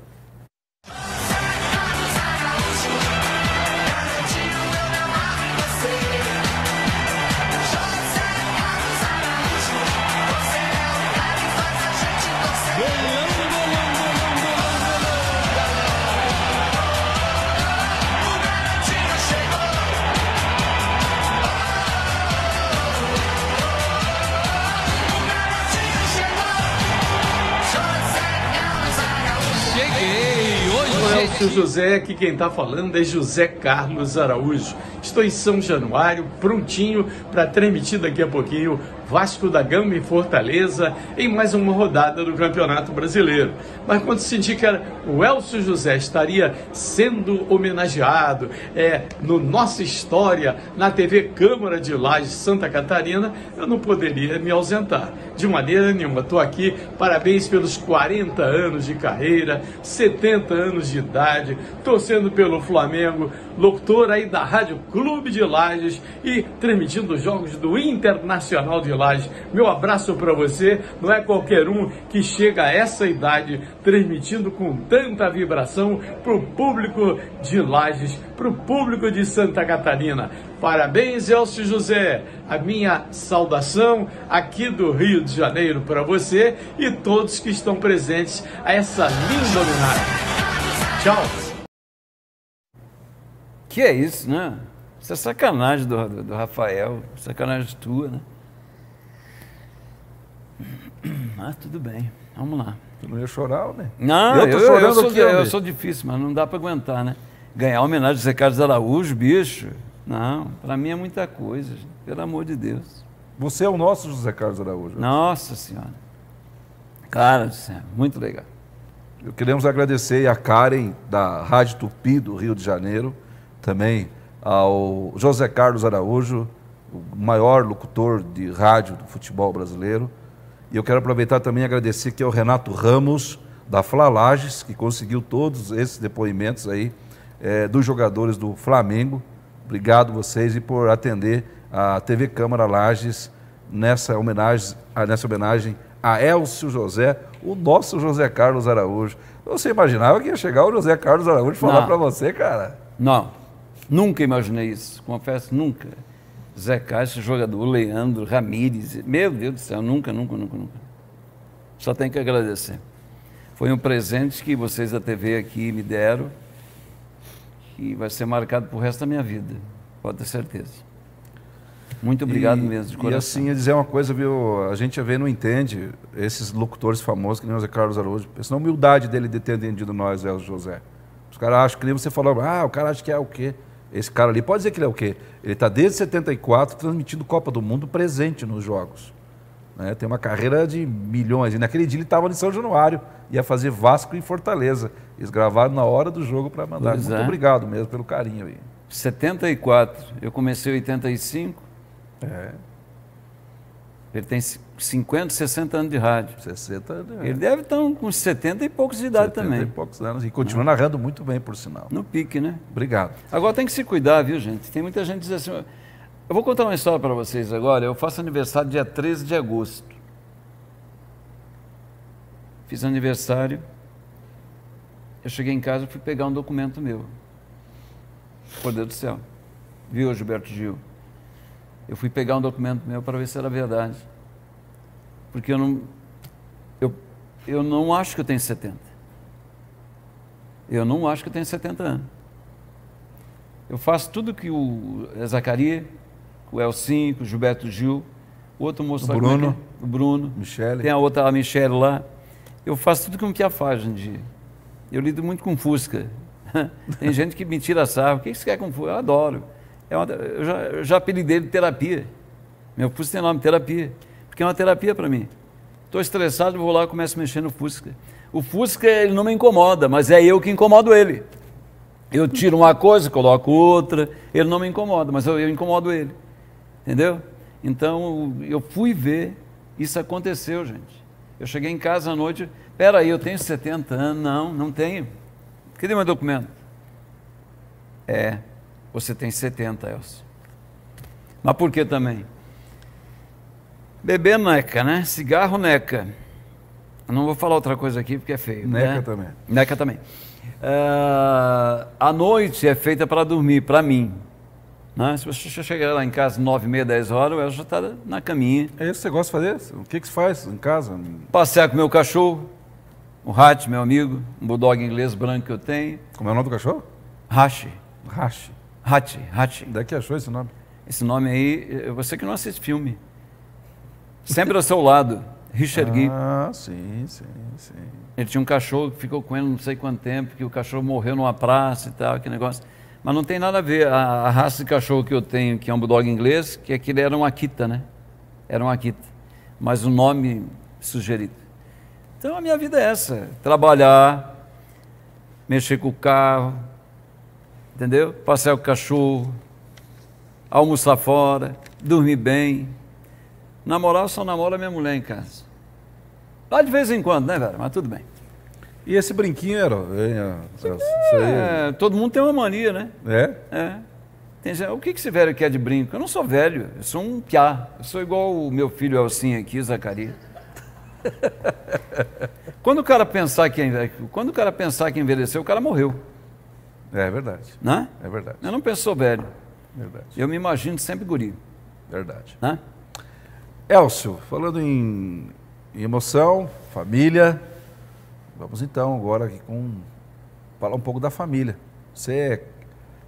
Elcio José, aqui quem está falando é José Carlos Araújo. Estou em São Januário, prontinho para transmitir daqui a pouquinho Vasco da Gama e Fortaleza em mais uma rodada do Campeonato Brasileiro. Mas quando que era, o Elcio José estaria sendo homenageado é, no Nossa História, na TV Câmara de Lages Santa Catarina, eu não poderia me ausentar. De maneira nenhuma, estou aqui, parabéns pelos 40 anos de carreira, 70 anos de idade, torcendo pelo Flamengo, locutor aí da Rádio Clube de Lages e transmitindo os jogos do Internacional de Meu abraço para você, não é qualquer um que chega a essa idade transmitindo com tanta vibração para o público de Lages, para o público de Santa Catarina. Parabéns, Elcio José. A minha saudação aqui do Rio de Janeiro para você e todos que estão presentes a essa linda homenagem. Tchau. Que é isso, né? Isso é sacanagem do, do, do Rafael, sacanagem tua, né? Mas tudo bem, vamos lá. Tu não ia chorar, né? Não, eu, eu, eu, sou, aqui, eu sou difícil, mas não dá para aguentar, né? Ganhar homenagem ao Zé Carlos Araújo, bicho. Não, para mim é muita coisa, gente. pelo amor de Deus. Você é o nosso José Carlos Araújo. Nossa Senhora. Cara do céu, muito legal. Eu queremos agradecer a Karen, da Rádio Tupi, do Rio de Janeiro, também ao José Carlos Araújo, o maior locutor de rádio do futebol brasileiro. E eu quero aproveitar também e agradecer aqui ao Renato Ramos, da Flalages, que conseguiu todos esses depoimentos aí é, dos jogadores do Flamengo. Obrigado vocês e por atender a TV Câmara Lages nessa homenagem, nessa homenagem a Elcio José, o nosso José Carlos Araújo. Você imaginava que ia chegar o José Carlos Araújo falar para você, cara? Não, nunca imaginei isso, confesso, nunca. Zé Caixa, jogador, Leandro, Ramírez, meu Deus do céu, nunca, nunca, nunca, nunca. Só tenho que agradecer. Foi um presente que vocês da TV aqui me deram, que vai ser marcado pro resto da minha vida, pode ter certeza. Muito obrigado e, mesmo, de coração. E assim, dizer uma coisa, viu? A gente ver não entende esses locutores famosos, que nem o Zé Carlos Araújo. Pensa na humildade dele de ter atendido nós, Elcio José. Os caras acham que nem você falou, ah, o cara acha que é o quê? Esse cara ali pode dizer que ele é o quê? Ele está desde 74 transmitindo Copa do Mundo presente nos jogos. Né? Tem uma carreira de milhões. E naquele dia ele estava em São Januário, ia fazer Vasco e Fortaleza. Eles gravaram na hora do jogo para mandar. Pois Muito é. obrigado mesmo pelo carinho aí. 74, eu comecei em 85. É. Ele tem 50, 60 anos de rádio. 60 anos. Ele deve estar com 70 e poucos de idade 70 também. e poucos anos. E continua narrando muito bem, por sinal. No pique, né? Obrigado. Agora tem que se cuidar, viu, gente? Tem muita gente que diz assim. Eu vou contar uma história para vocês agora. Eu faço aniversário dia 13 de agosto. Fiz aniversário. Eu cheguei em casa e fui pegar um documento meu. Poder do céu. Viu, Gilberto Gil? Eu fui pegar um documento meu para ver se era verdade. Porque eu não. Eu, eu não acho que eu tenho 70. Eu não acho que eu tenho 70 anos. Eu faço tudo que o Zacarias, o Elcinho, o Gilberto Gil, o outro moço O lá, é Bruno. é? o Bruno, Michele. tem a outra, a Michelle lá. Eu faço tudo que um Pia faz hoje em dia. Eu lido muito com Fusca. tem gente que me tira sarro. O que você quer com Fusca? Eu adoro. É uma, eu, já, eu já apelidei de terapia. Meu Fusca tem nome, terapia. Porque é uma terapia para mim. Estou estressado, vou lá começo a mexer no Fusca. O Fusca, ele não me incomoda, mas é eu que incomodo ele. Eu tiro uma coisa, coloco outra, ele não me incomoda, mas eu, eu incomodo ele. Entendeu? Então, eu fui ver, isso aconteceu, gente. Eu cheguei em casa à noite, peraí, eu tenho 70 anos. Não, não tenho. Cadê meu documento? É, você tem 70, Elcio. Mas por que também? Beber neca, né? Cigarro neca. Eu não vou falar outra coisa aqui porque é feio. Neca né? também. Neca também. Ah, a noite é feita para dormir, para mim. Né? Se você chegar lá em casa nove e meia, dez horas, eu já está na caminha. É isso que você gosta de fazer? O que, que você faz em casa? Passear com meu cachorro, o Hatch, meu amigo, um bulldog inglês branco que eu tenho. Como é o nome do cachorro? Hatch, Hatch. Onde é que achou esse nome? Esse nome aí, você que não assiste filme. Sempre ao seu lado, Richard Gere. Ah, sim, sim, sim. Ele tinha um cachorro que ficou com ele não sei quanto tempo, que o cachorro morreu numa praça e tal, que negócio. Mas não tem nada a ver. A, a raça de cachorro que eu tenho, que é um bulldog inglês, que aquele era um Akita, né? era um Akita, mas o nome sugerido. Então a minha vida é essa: trabalhar, mexer com o carro, entendeu? Passear com o cachorro, almoçar fora, dormir bem. Namorar, eu só namoro a minha mulher em casa. Lá de vez em quando, né, velho? Mas tudo bem. E esse brinquinho era. é, É, todo mundo tem uma mania, né? É? É. Tem gente, o que que esse velho quer de brinco? Eu não sou velho, eu sou um piá. Eu sou igual o meu filho Elcinho aqui, Zacarias. quando o cara pensar que enve- quando o cara pensar que envelheceu, o cara morreu, É verdade. né? É verdade. Eu não penso sou velho. Verdade. Eu me imagino sempre guri, Verdade. né? Elcio, falando em, em emoção, família, vamos então agora aqui com falar um pouco da família. Você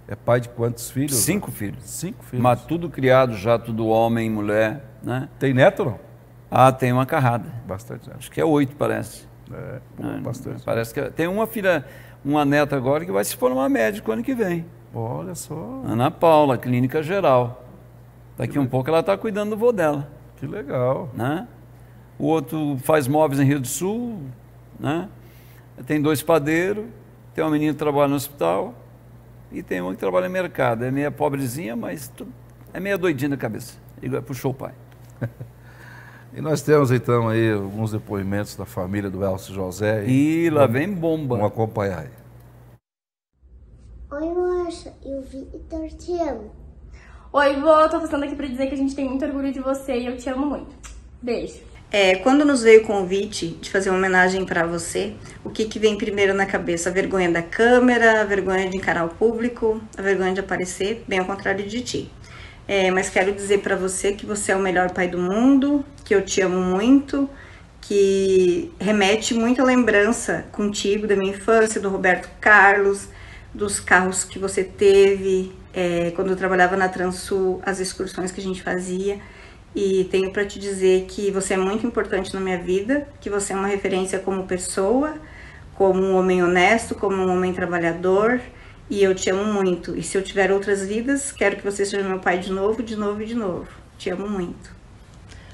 é, é pai de quantos filhos? Cinco filhos. Cinco filhos. Mas tudo criado já, tudo homem e mulher, né? Tem neto não? Ah, tem uma carrada. Bastante. né? Acho que é oito, parece. É, Né? bastante. Parece que é- tem uma filha, uma neta agora que vai se formar médico ano que vem. Olha só. Ana Paula, clínica geral. Daqui um pouco ela está cuidando do vô dela. Que legal. Né? O outro faz móveis em Rio do Sul. Né? Tem dois padeiros. Tem uma menina que trabalha no hospital. E tem uma que trabalha no mercado. É meia pobrezinha, mas tu- é meia doidinha da cabeça. Igual puxou o pai. E nós temos então aí alguns depoimentos da família do Elcio José. E lá vem bomba. Vamos acompanhar aí. Oi, Marcia e o Vitor te amo. Oi, vô, tô passando aqui pra dizer que a gente tem muito orgulho de você e eu te amo muito. Beijo. É, quando nos veio o convite de fazer uma homenagem para você, o que, que vem primeiro na cabeça? A vergonha da câmera, a vergonha de encarar o público, a vergonha de aparecer, bem ao contrário de ti. É, mas quero dizer para você que você é o melhor pai do mundo, que eu te amo muito, que remete muita lembrança contigo da minha infância, do Roberto Carlos, dos carros que você teve, é, quando eu trabalhava na Transul, as excursões que a gente fazia. E tenho para te dizer que você é muito importante na minha vida, que você é uma referência como pessoa, como um homem honesto, como um homem trabalhador, e eu te amo muito. E se eu tiver outras vidas, quero que você seja meu pai de novo, de novo e de novo. Te amo muito.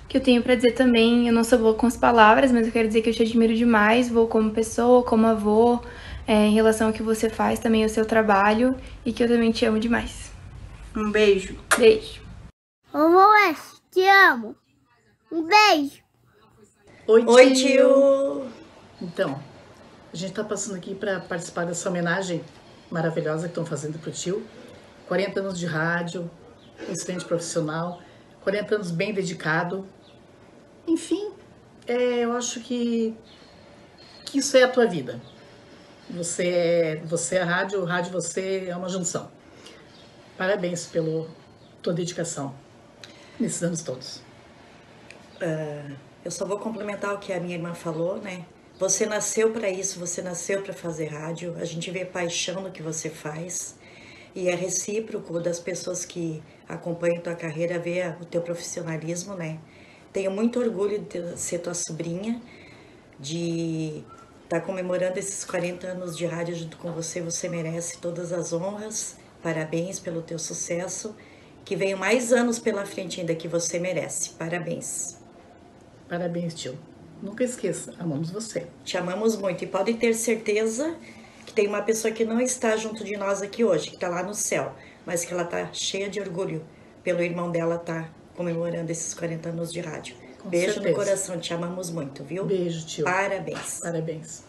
O que eu tenho pra dizer também, eu não sou boa com as palavras, mas eu quero dizer que eu te admiro demais, vô como pessoa, como avô, é, em relação ao que você faz, também ao seu trabalho, e que eu também te amo demais. Um beijo. Beijo. Ô, Moés, te amo. Um beijo. Oi, Oi, tio. tio. Então, a gente está passando aqui para participar dessa homenagem maravilhosa que estão fazendo pro tio. 40 anos de rádio, excelente profissional, 40 anos bem dedicado. Enfim, é, eu acho que, que isso é a tua vida. Você é, você é a rádio, o rádio você é uma junção. Parabéns pela tua dedicação nesses anos todos. Ah, eu só vou complementar o que a minha irmã falou, né? Você nasceu para isso, você nasceu para fazer rádio. A gente vê paixão no que você faz e é recíproco das pessoas que acompanham tua carreira ver o teu profissionalismo, né? Tenho muito orgulho de ser tua sobrinha, de estar comemorando esses 40 anos de rádio junto com você. Você merece todas as honras. Parabéns pelo teu sucesso. Que venham mais anos pela frente ainda que você merece. Parabéns. Parabéns, tio. Nunca esqueça, amamos você. Te amamos muito e pode ter certeza que tem uma pessoa que não está junto de nós aqui hoje, que está lá no céu, mas que ela está cheia de orgulho pelo irmão dela estar comemorando esses 40 anos de rádio. Com Beijo certeza. no coração, te amamos muito, viu? Beijo, tio. Parabéns. Parabéns.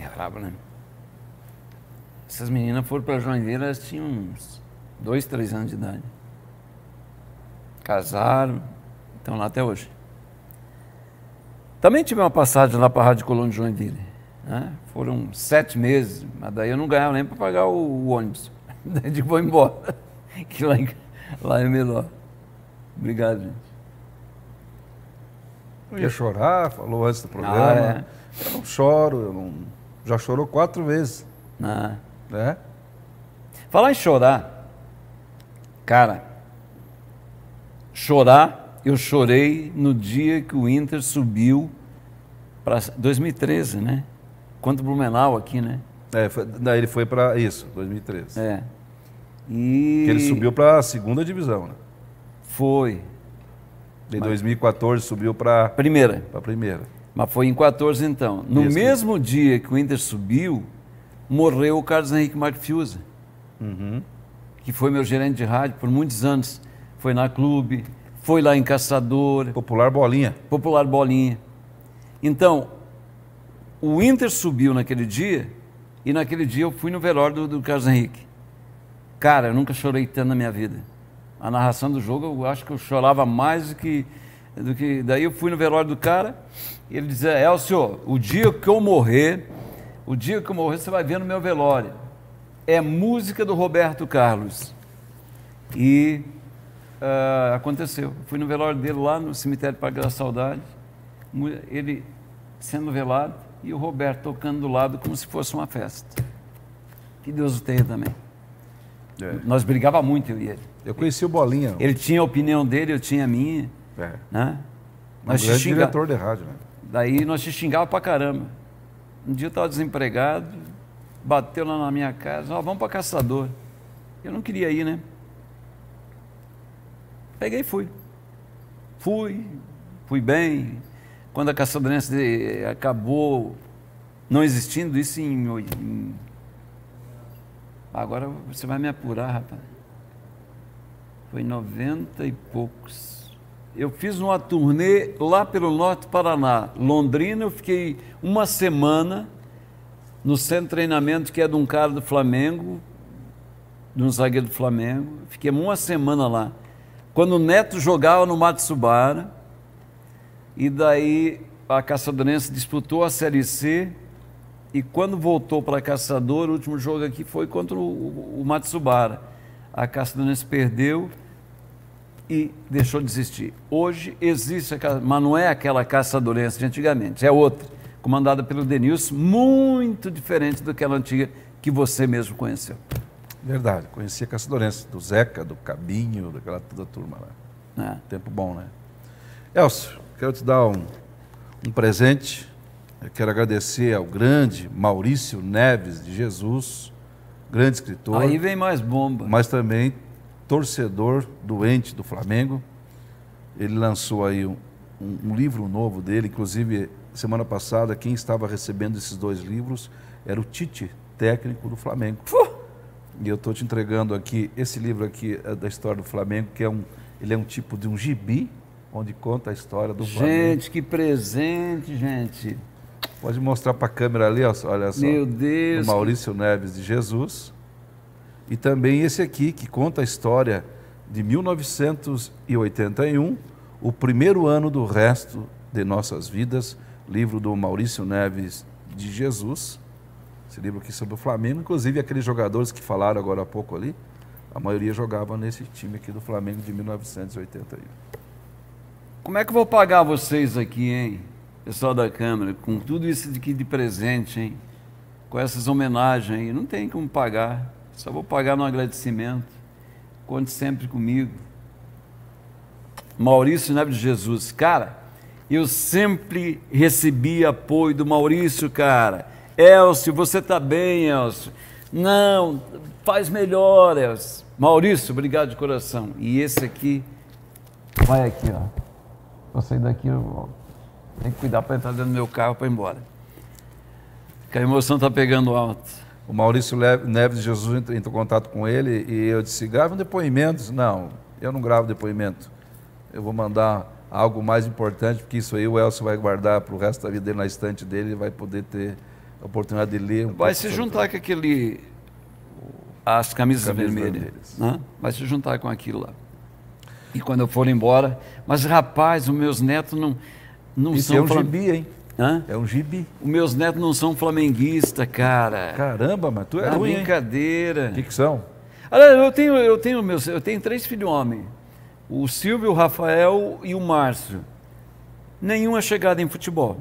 É brabo, né? Essas meninas foram para Joinville, elas tinham uns dois, três anos de idade. Casaram, estão lá até hoje. Também tive uma passagem lá para a Rádio Colônia de Joinville. Né? Foram sete meses, mas daí eu não ganhava nem para pagar o, o ônibus. Daí digo, vou embora. Que lá, em- lá é melhor. Obrigado, gente. Eu ia chorar, falou antes do programa. Ah, é. Eu não choro, eu não. Já chorou quatro vezes. Ah. Né? Falar em chorar, cara, chorar, eu chorei no dia que o Inter subiu para 2013, né? Contra o Blumenau aqui, né? É, foi- daí ele foi para isso, 2013. É. E... Que ele subiu para a segunda divisão, né? Foi. Em 2014 subiu para primeira. Para primeira. Mas foi em 14 então. No Isso. mesmo dia que o Inter subiu, morreu o Carlos Henrique Marfiusa, Uhum. que foi meu gerente de rádio por muitos anos. Foi na clube, foi lá em Caçador. Popular Bolinha. Popular Bolinha. Então, o Inter subiu naquele dia e naquele dia eu fui no velório do, do Carlos Henrique. Cara, eu nunca chorei tanto na minha vida. A narração do jogo, eu acho que eu chorava mais do que. Do que daí eu fui no velório do cara e ele dizia: Elcio, o dia que eu morrer, o dia que eu morrer, você vai ver no meu velório. É música do Roberto Carlos. E ah, aconteceu. Fui no velório dele lá no cemitério Parque da Saudade, ele sendo velado e o Roberto tocando do lado como se fosse uma festa. Que Deus o tenha também. Nós brigava muito, eu e ele. Eu conheci o Bolinha. Ele tinha a opinião dele, eu tinha a minha. É. Né? Um grande xinga- diretor de rádio, né? Daí nós se xingava pra caramba. Um dia eu estava desempregado, bateu lá na minha casa, ó, vamos para Caçador. Eu não queria ir, né? Peguei e fui. Fui, fui bem. Quando a Caçadorense acabou não existindo, isso em, em- Agora você vai me apurar, rapaz. Foi em 90 e poucos. Eu fiz uma turnê lá pelo norte do Paraná. Londrina, eu fiquei uma semana no centro de treinamento que é de um cara do Flamengo, de um zagueiro do Flamengo. Fiquei uma semana lá. Quando o Neto jogava no Matsubara, e daí a Caçadorense disputou a Série C, e quando voltou para Caçador, o último jogo aqui foi contra o, o, Matsubara. A Caçadorense perdeu e deixou de existir. Hoje existe, a mas não é aquela Caçadorense de antigamente, é outra, comandada pelo Denilson, muito diferente daquela antiga que você mesmo conheceu. Verdade, conhecia Caçadorense, do Zeca, do Cabinho, daquela toda turma lá. É. Tempo bom, né? Elcio, quero te dar um, um presente. Eu quero agradecer ao grande Maurício Neves de Jesus, grande escritor. Aí vem mais bomba. Mas também torcedor doente do Flamengo. Ele lançou aí um, um- um livro novo dele, inclusive semana passada quem estava recebendo esses dois livros era o Tite, técnico do Flamengo. E eu estou te entregando aqui esse livro aqui é da história do Flamengo, que é um, ele é um tipo de um gibi onde conta a história do Flamengo. Gente, que presente, gente. Pode mostrar para a câmera ali, ó, olha só. Meu Deus, Do Maurício Neves de Jesus. E também esse aqui, que conta a história de 1981, o primeiro ano do resto de nossas vidas, livro do Maurício Neves de Jesus. Esse livro aqui sobre o Flamengo, inclusive aqueles jogadores que falaram agora há pouco ali, a maioria jogava nesse time aqui do Flamengo de 1981. Como é que eu vou pagar vocês aqui, hein? Pessoal da Câmara, com tudo isso aqui de presente, hein? Com essas homenagens. Não tem como pagar. Só vou pagar no agradecimento. Conte sempre comigo. Maurício Neves de Jesus. Cara, eu sempre recebi apoio do Maurício, cara. Elcio, você tá bem, Elcio. Não, faz melhor, Elcio. Maurício, obrigado de coração. E esse aqui, vai aqui, ó. Vou sair daqui, eu tenho que cuidar para entrar dentro do meu carro para ir embora. Que a emoção tá pegando alto. O Maurício Neves de Jesus entrou em contato com ele e eu disse: grava um depoimento. Disse, Não, eu não gravo depoimento. Eu vou mandar algo mais importante, porque isso aí o Elcio vai guardar para o resto da vida dele na estante dele e vai poder ter a oportunidade de ler. Um Vai se sobre- juntar com aquele. As camisas, Camisas vermelhas. vermelhas. Né? Vai se juntar com aquilo lá. E quando eu for embora. Mas, rapaz, os meus netos não, não Isso são. é um flam- gibi, hein? Hã? É um gibi. Os meus netos não são flamenguistas, cara. Caramba, mas tu é Ah, ruim, hein? brincadeira. O que, que são? Olha, eu tenho, eu tenho meus, eu tenho três filhos homens. O Silvio, o Rafael e o Márcio. Nenhum é chegado em futebol.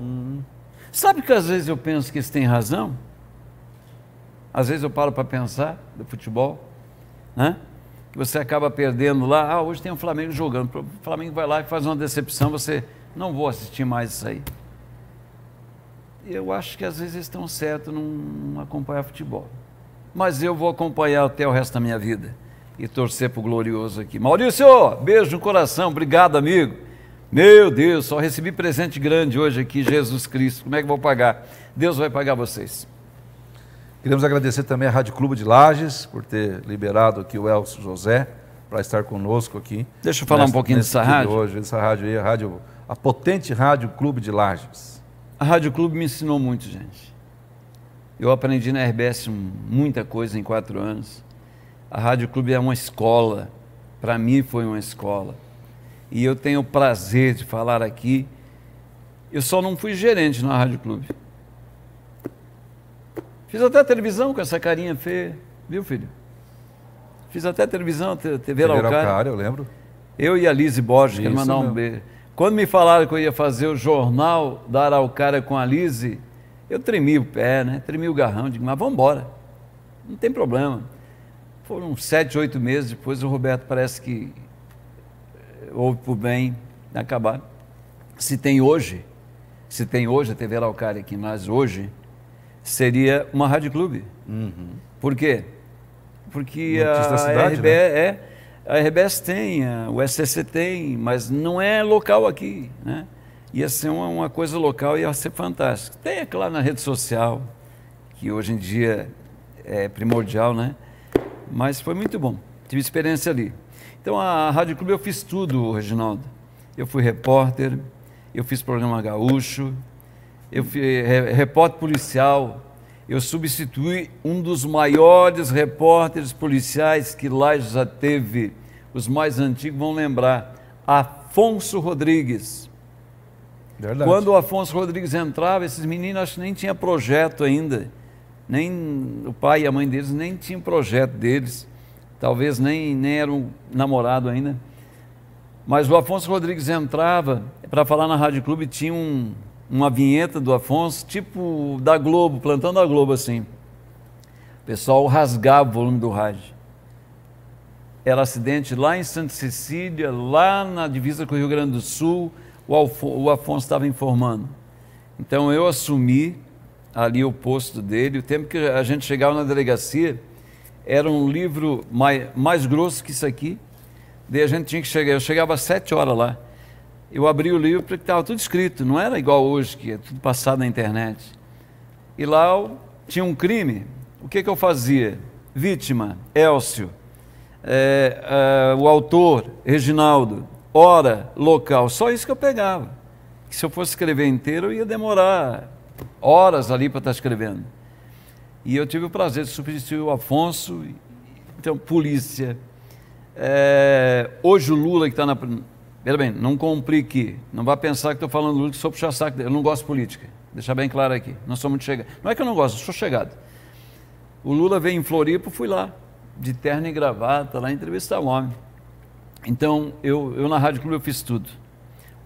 Sabe que às vezes eu penso que eles têm razão? Às vezes eu paro para pensar do futebol, né? Que você acaba perdendo lá, ah, hoje tem o Flamengo jogando. O Flamengo vai lá e faz uma decepção, você não vou assistir mais isso aí. Eu acho que às vezes eles estão certos não acompanhar futebol. Mas eu vou acompanhar até o resto da minha vida. e torcer pro glorioso aqui. Maurício, beijo no coração, obrigado, amigo. Meu Deus, só recebi presente grande hoje aqui, Jesus Cristo. Como é que vou pagar? Deus vai pagar vocês. Queremos agradecer também à Rádio Clube de Lages por ter liberado aqui o Elcio José para estar conosco aqui. Deixa eu falar um pouquinho dessa rádio. Hoje, essa rádio aí, a, rádio, a potente Rádio Clube de Lages. A Rádio Clube me ensinou muito, gente. Eu aprendi na RBS muita coisa em quatro anos. A Rádio Clube é uma escola. Para mim foi uma escola. E eu tenho o prazer de falar aqui. Eu só não fui gerente na Rádio Clube. Fiz até televisão com essa carinha feia, viu, filho? Fiz até televisão, TV, TV Araucária. Araucária, eu lembro. Eu e a Lise Borges, quero Isso mandar um beijo. Quando me falaram que eu ia fazer o jornal da Araucária com a Lise, eu tremi o pé, né? Tremi o garrão, digo, mas vamos embora. Não tem problema. Foram sete, oito meses depois, o Roberto parece que eh, houve por bem acabar. Se tem hoje, se tem hoje a TV Araucária aqui, mas hoje seria uma rádio clube. Por quê? Porque Notícia a, da cidade, RB, né? é, a RBS tem, o SCC tem, mas não é local aqui, né? Ia ser uma, uma coisa local, ia ser fantástico. Tem, é claro, na rede social, que hoje em dia é primordial, né? Mas foi muito bom, tive experiência ali. Então, a Rádio Clube eu fiz tudo, Reginaldo. Eu fui repórter, eu fiz programa gaúcho, eu fui re- repórter policial, eu substituí um dos maiores repórteres policiais que lá já teve, os mais antigos vão lembrar, Afonso Rodrigues. Verdade. Quando o Afonso Rodrigues entrava, esses meninos acho que nem tinha projeto ainda. Nem o pai e a mãe deles nem tinham projeto deles. Talvez nem, nem eram namorado ainda. Mas o Afonso Rodrigues entrava para falar na Rádio Clube, tinha um, uma vinheta do Afonso, tipo da Globo, plantando a Globo assim. O pessoal rasgava o volume do rádio. Era acidente lá em Santa Cecília, lá na divisa com o Rio Grande do Sul, o, Afonso estava informando. Então eu assumi ali o posto dele. O tempo que a gente chegava na delegacia, era um livro mais, mais grosso que isso aqui. Daí a gente tinha que chegar, eu chegava às sete horas lá. Eu abri o livro porque estava tudo escrito, não era igual hoje, que é tudo passado na internet. E lá eu tinha um crime. O que, que eu fazia? Vítima, Elcio. É, é, o autor, Reginaldo. Hora, local. Só isso que eu pegava. Que se eu fosse escrever inteiro, eu ia demorar horas ali para estar escrevendo. E eu tive o prazer de substituir o Afonso. Então, polícia. É, hoje o Lula que está na. Veja bem, não complique. Não vá pensar que estou falando que sou puxar saco. Eu não gosto de política. Deixar bem claro aqui. Não sou muito chegado. Não é que eu não gosto, eu sou chegado. O Lula veio em Floripa, fui lá, de terno e gravata, lá entrevistar o homem. Então, eu, eu na Rádio Clube eu fiz tudo.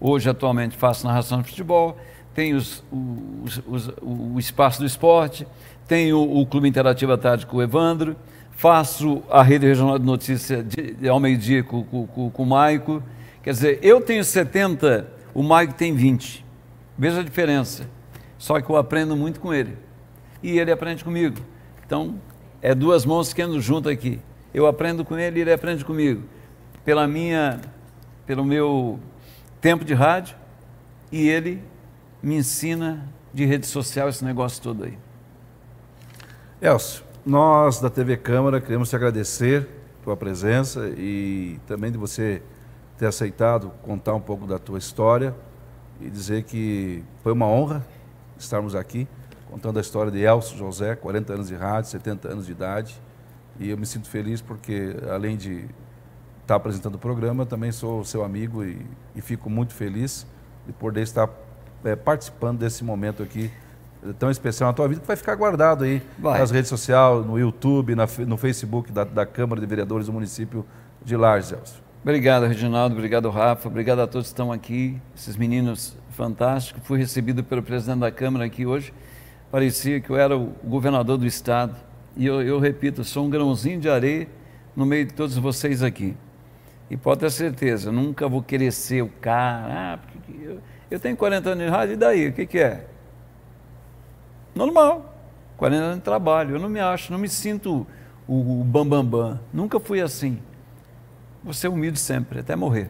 Hoje, atualmente, faço narração de futebol, tenho os, os, os, o espaço do esporte, tenho o Clube Interativo à Tarde com o Evandro, faço a Rede Regional de Notícia de, de, ao meio-dia com, com, com, com o Maico. Quer dizer, eu tenho 70, o Maico tem 20. Veja a diferença. Só que eu aprendo muito com ele. E ele aprende comigo. Então, é duas mãos que andam junto aqui. Eu aprendo com ele e ele aprende comigo. Pela minha, pelo meu tempo de rádio e ele me ensina de rede social esse negócio todo aí. Elcio, nós da TV Câmara queremos te agradecer tua presença e também de você ter aceitado contar um pouco da tua história e dizer que foi uma honra estarmos aqui contando a história de Elcio José, 40 anos de rádio, 70 anos de idade. E eu me sinto feliz porque, além de estar apresentando o programa, também sou seu amigo e, e fico muito feliz de poder estar é, participando desse momento aqui tão especial na tua vida, que vai ficar guardado aí Vai. nas redes sociais, no YouTube, na, no Facebook da, da Câmara de Vereadores do município de Lages, Elcio. Obrigado, Reginaldo. Obrigado, Rafa. Obrigado a todos que estão aqui, esses meninos fantásticos. Fui recebido pelo presidente da Câmara aqui hoje. Parecia que eu era o governador do Estado. E eu, eu repito, sou um grãozinho de areia no meio de todos vocês aqui. E pode ter certeza, nunca vou querer ser o cara. Ah, eu, eu tenho 40 anos de rádio, e daí? O que, que é? Normal. 40 anos de trabalho. Eu não me acho, não me sinto o, o bam, bam, bam. Nunca fui assim. Vou ser humilde sempre, até morrer.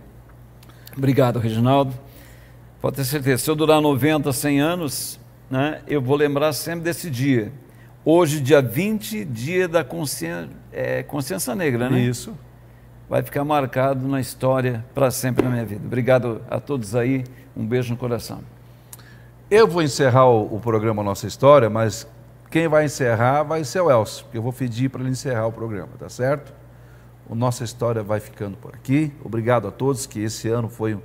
Obrigado, Reginaldo. Pode ter certeza, se eu durar 90, 100 anos, né, eu vou lembrar sempre desse dia. Hoje, dia 20, dia da consciência, é, consciência negra, né? Isso. Vai ficar marcado na história para sempre na minha vida. Obrigado a todos aí, um beijo no coração. Eu vou encerrar o, o programa Nossa História, mas quem vai encerrar vai ser o Elcio, porque eu vou pedir para ele encerrar o programa, tá certo? O Nossa História vai ficando por aqui. Obrigado a todos, que esse ano foi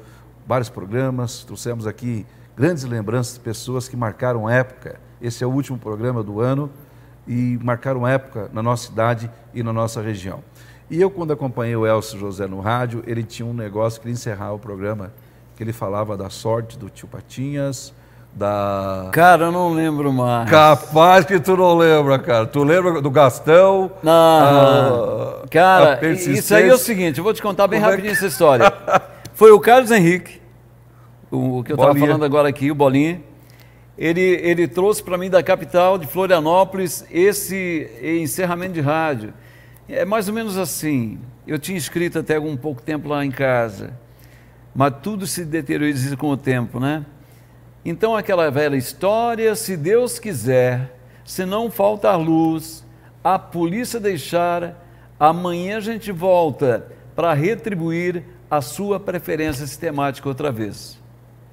vários programas, trouxemos aqui grandes lembranças de pessoas que marcaram época. Esse é o último programa do ano e marcaram época na nossa cidade e na nossa região. E eu, quando acompanhei o Elcio José no rádio, ele tinha um negócio que ele encerrava o programa, que ele falava da sorte do tio Patinhas, da... Cara, eu não lembro mais. Capaz que tu não lembra, cara. Tu lembra do Gastão? Não. a- cara, a isso aí é o seguinte, eu vou te contar bem Como é rapidinho que- essa história. Foi o Carlos Henrique, o que eu estava falando agora aqui, o Bolinha. Ele, ele trouxe para mim da capital de Florianópolis esse encerramento de rádio. É mais ou menos assim. Eu tinha escrito até algum pouco tempo lá em casa, mas tudo se deterioriza com o tempo, né? Então, aquela velha história: se Deus quiser, se não faltar luz, a polícia deixar, amanhã a gente volta para retribuir a sua preferência sistemática outra vez.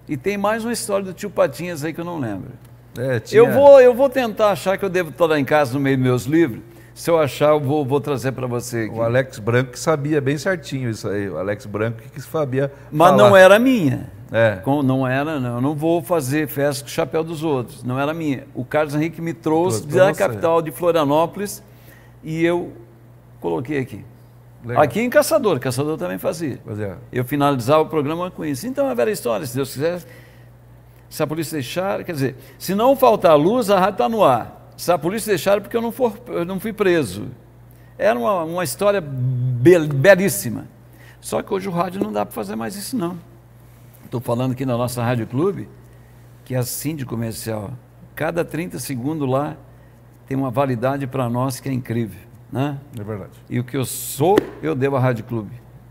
E tem mais uma história do tio Patinhas aí que eu não lembro. É, tinha- Eu, vou, eu vou tentar achar que eu devo estar lá em casa no meio dos meus livros. Se eu achar, eu vou, vou trazer para você aqui. O Alex Branco que sabia bem certinho isso aí. O Alex Branco que sabia. Mas falar. não era minha. É. Com- não era, não. Eu não vou fazer festa com o chapéu dos outros. Não era minha. O Carlos Henrique me trouxe da capital de Florianópolis e eu coloquei aqui. Legal. Aqui em Caçador, Caçador também fazia. Fazia. Eu finalizava o programa com isso. Então é velha história, se Deus quiser. Se a polícia deixar, quer dizer, se não faltar luz, a rádio está no ar. Se a polícia deixar, é porque eu não, for, eu não fui preso. Era uma, uma história bel- belíssima. Só que hoje o rádio não dá para fazer mais isso, não. Estou falando aqui na nossa Rádio Clube, que é assim de comercial. Cada 30 segundos lá tem uma validade para nós que é incrível. Né? É verdade. E o que eu sou, eu devo à Rádio Clube.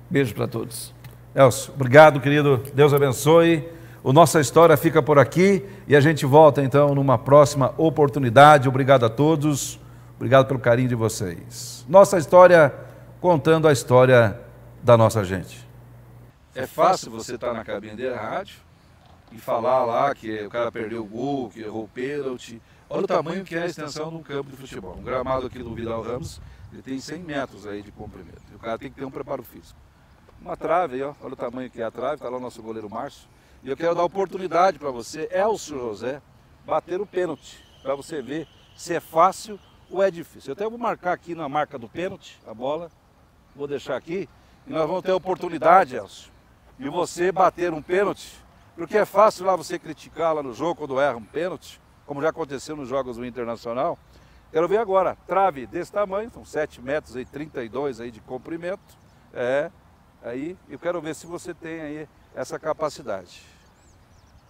Beijo para todos. Elcio, obrigado, querido. Deus abençoe. O Nossa História fica por aqui e a gente volta então numa próxima oportunidade. Obrigado a todos. Obrigado pelo carinho de vocês. Nossa História contando a história da nossa gente. É fácil você estar na cabine de rádio e falar lá que o cara perdeu o gol, que errou o pênalti. Olha o tamanho que é a extensão de um campo de futebol. Um gramado aqui do Vidal Ramos, ele tem 100 metros aí de comprimento. O cara tem que ter um preparo físico. Uma trave aí, ó. olha o tamanho que é a trave, está lá o nosso goleiro Márcio. E eu quero dar oportunidade para você, Elcio José, bater o pênalti, para você ver se é fácil ou é difícil. Eu até vou marcar aqui na marca do pênalti, a bola, vou deixar aqui, e nós vamos ter oportunidade, Elcio, de você bater um pênalti, porque é fácil lá você criticar lá no jogo quando erra um pênalti, como já aconteceu nos jogos do Internacional. Quero ver agora, trave desse tamanho, são 7 metros aí, 32 aí de comprimento, é, aí eu quero ver se você tem aí essa capacidade.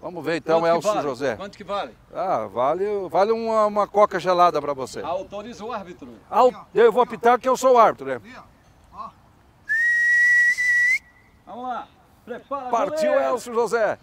Vamos ver então, Elcio vale? José. Quanto que vale? Ah, vale, vale uma, uma coca gelada para você. Autoriza o árbitro. Au- eu vou apitar que eu sou o árbitro, né? Vamos lá. Prepara, Partiu. Elcio José.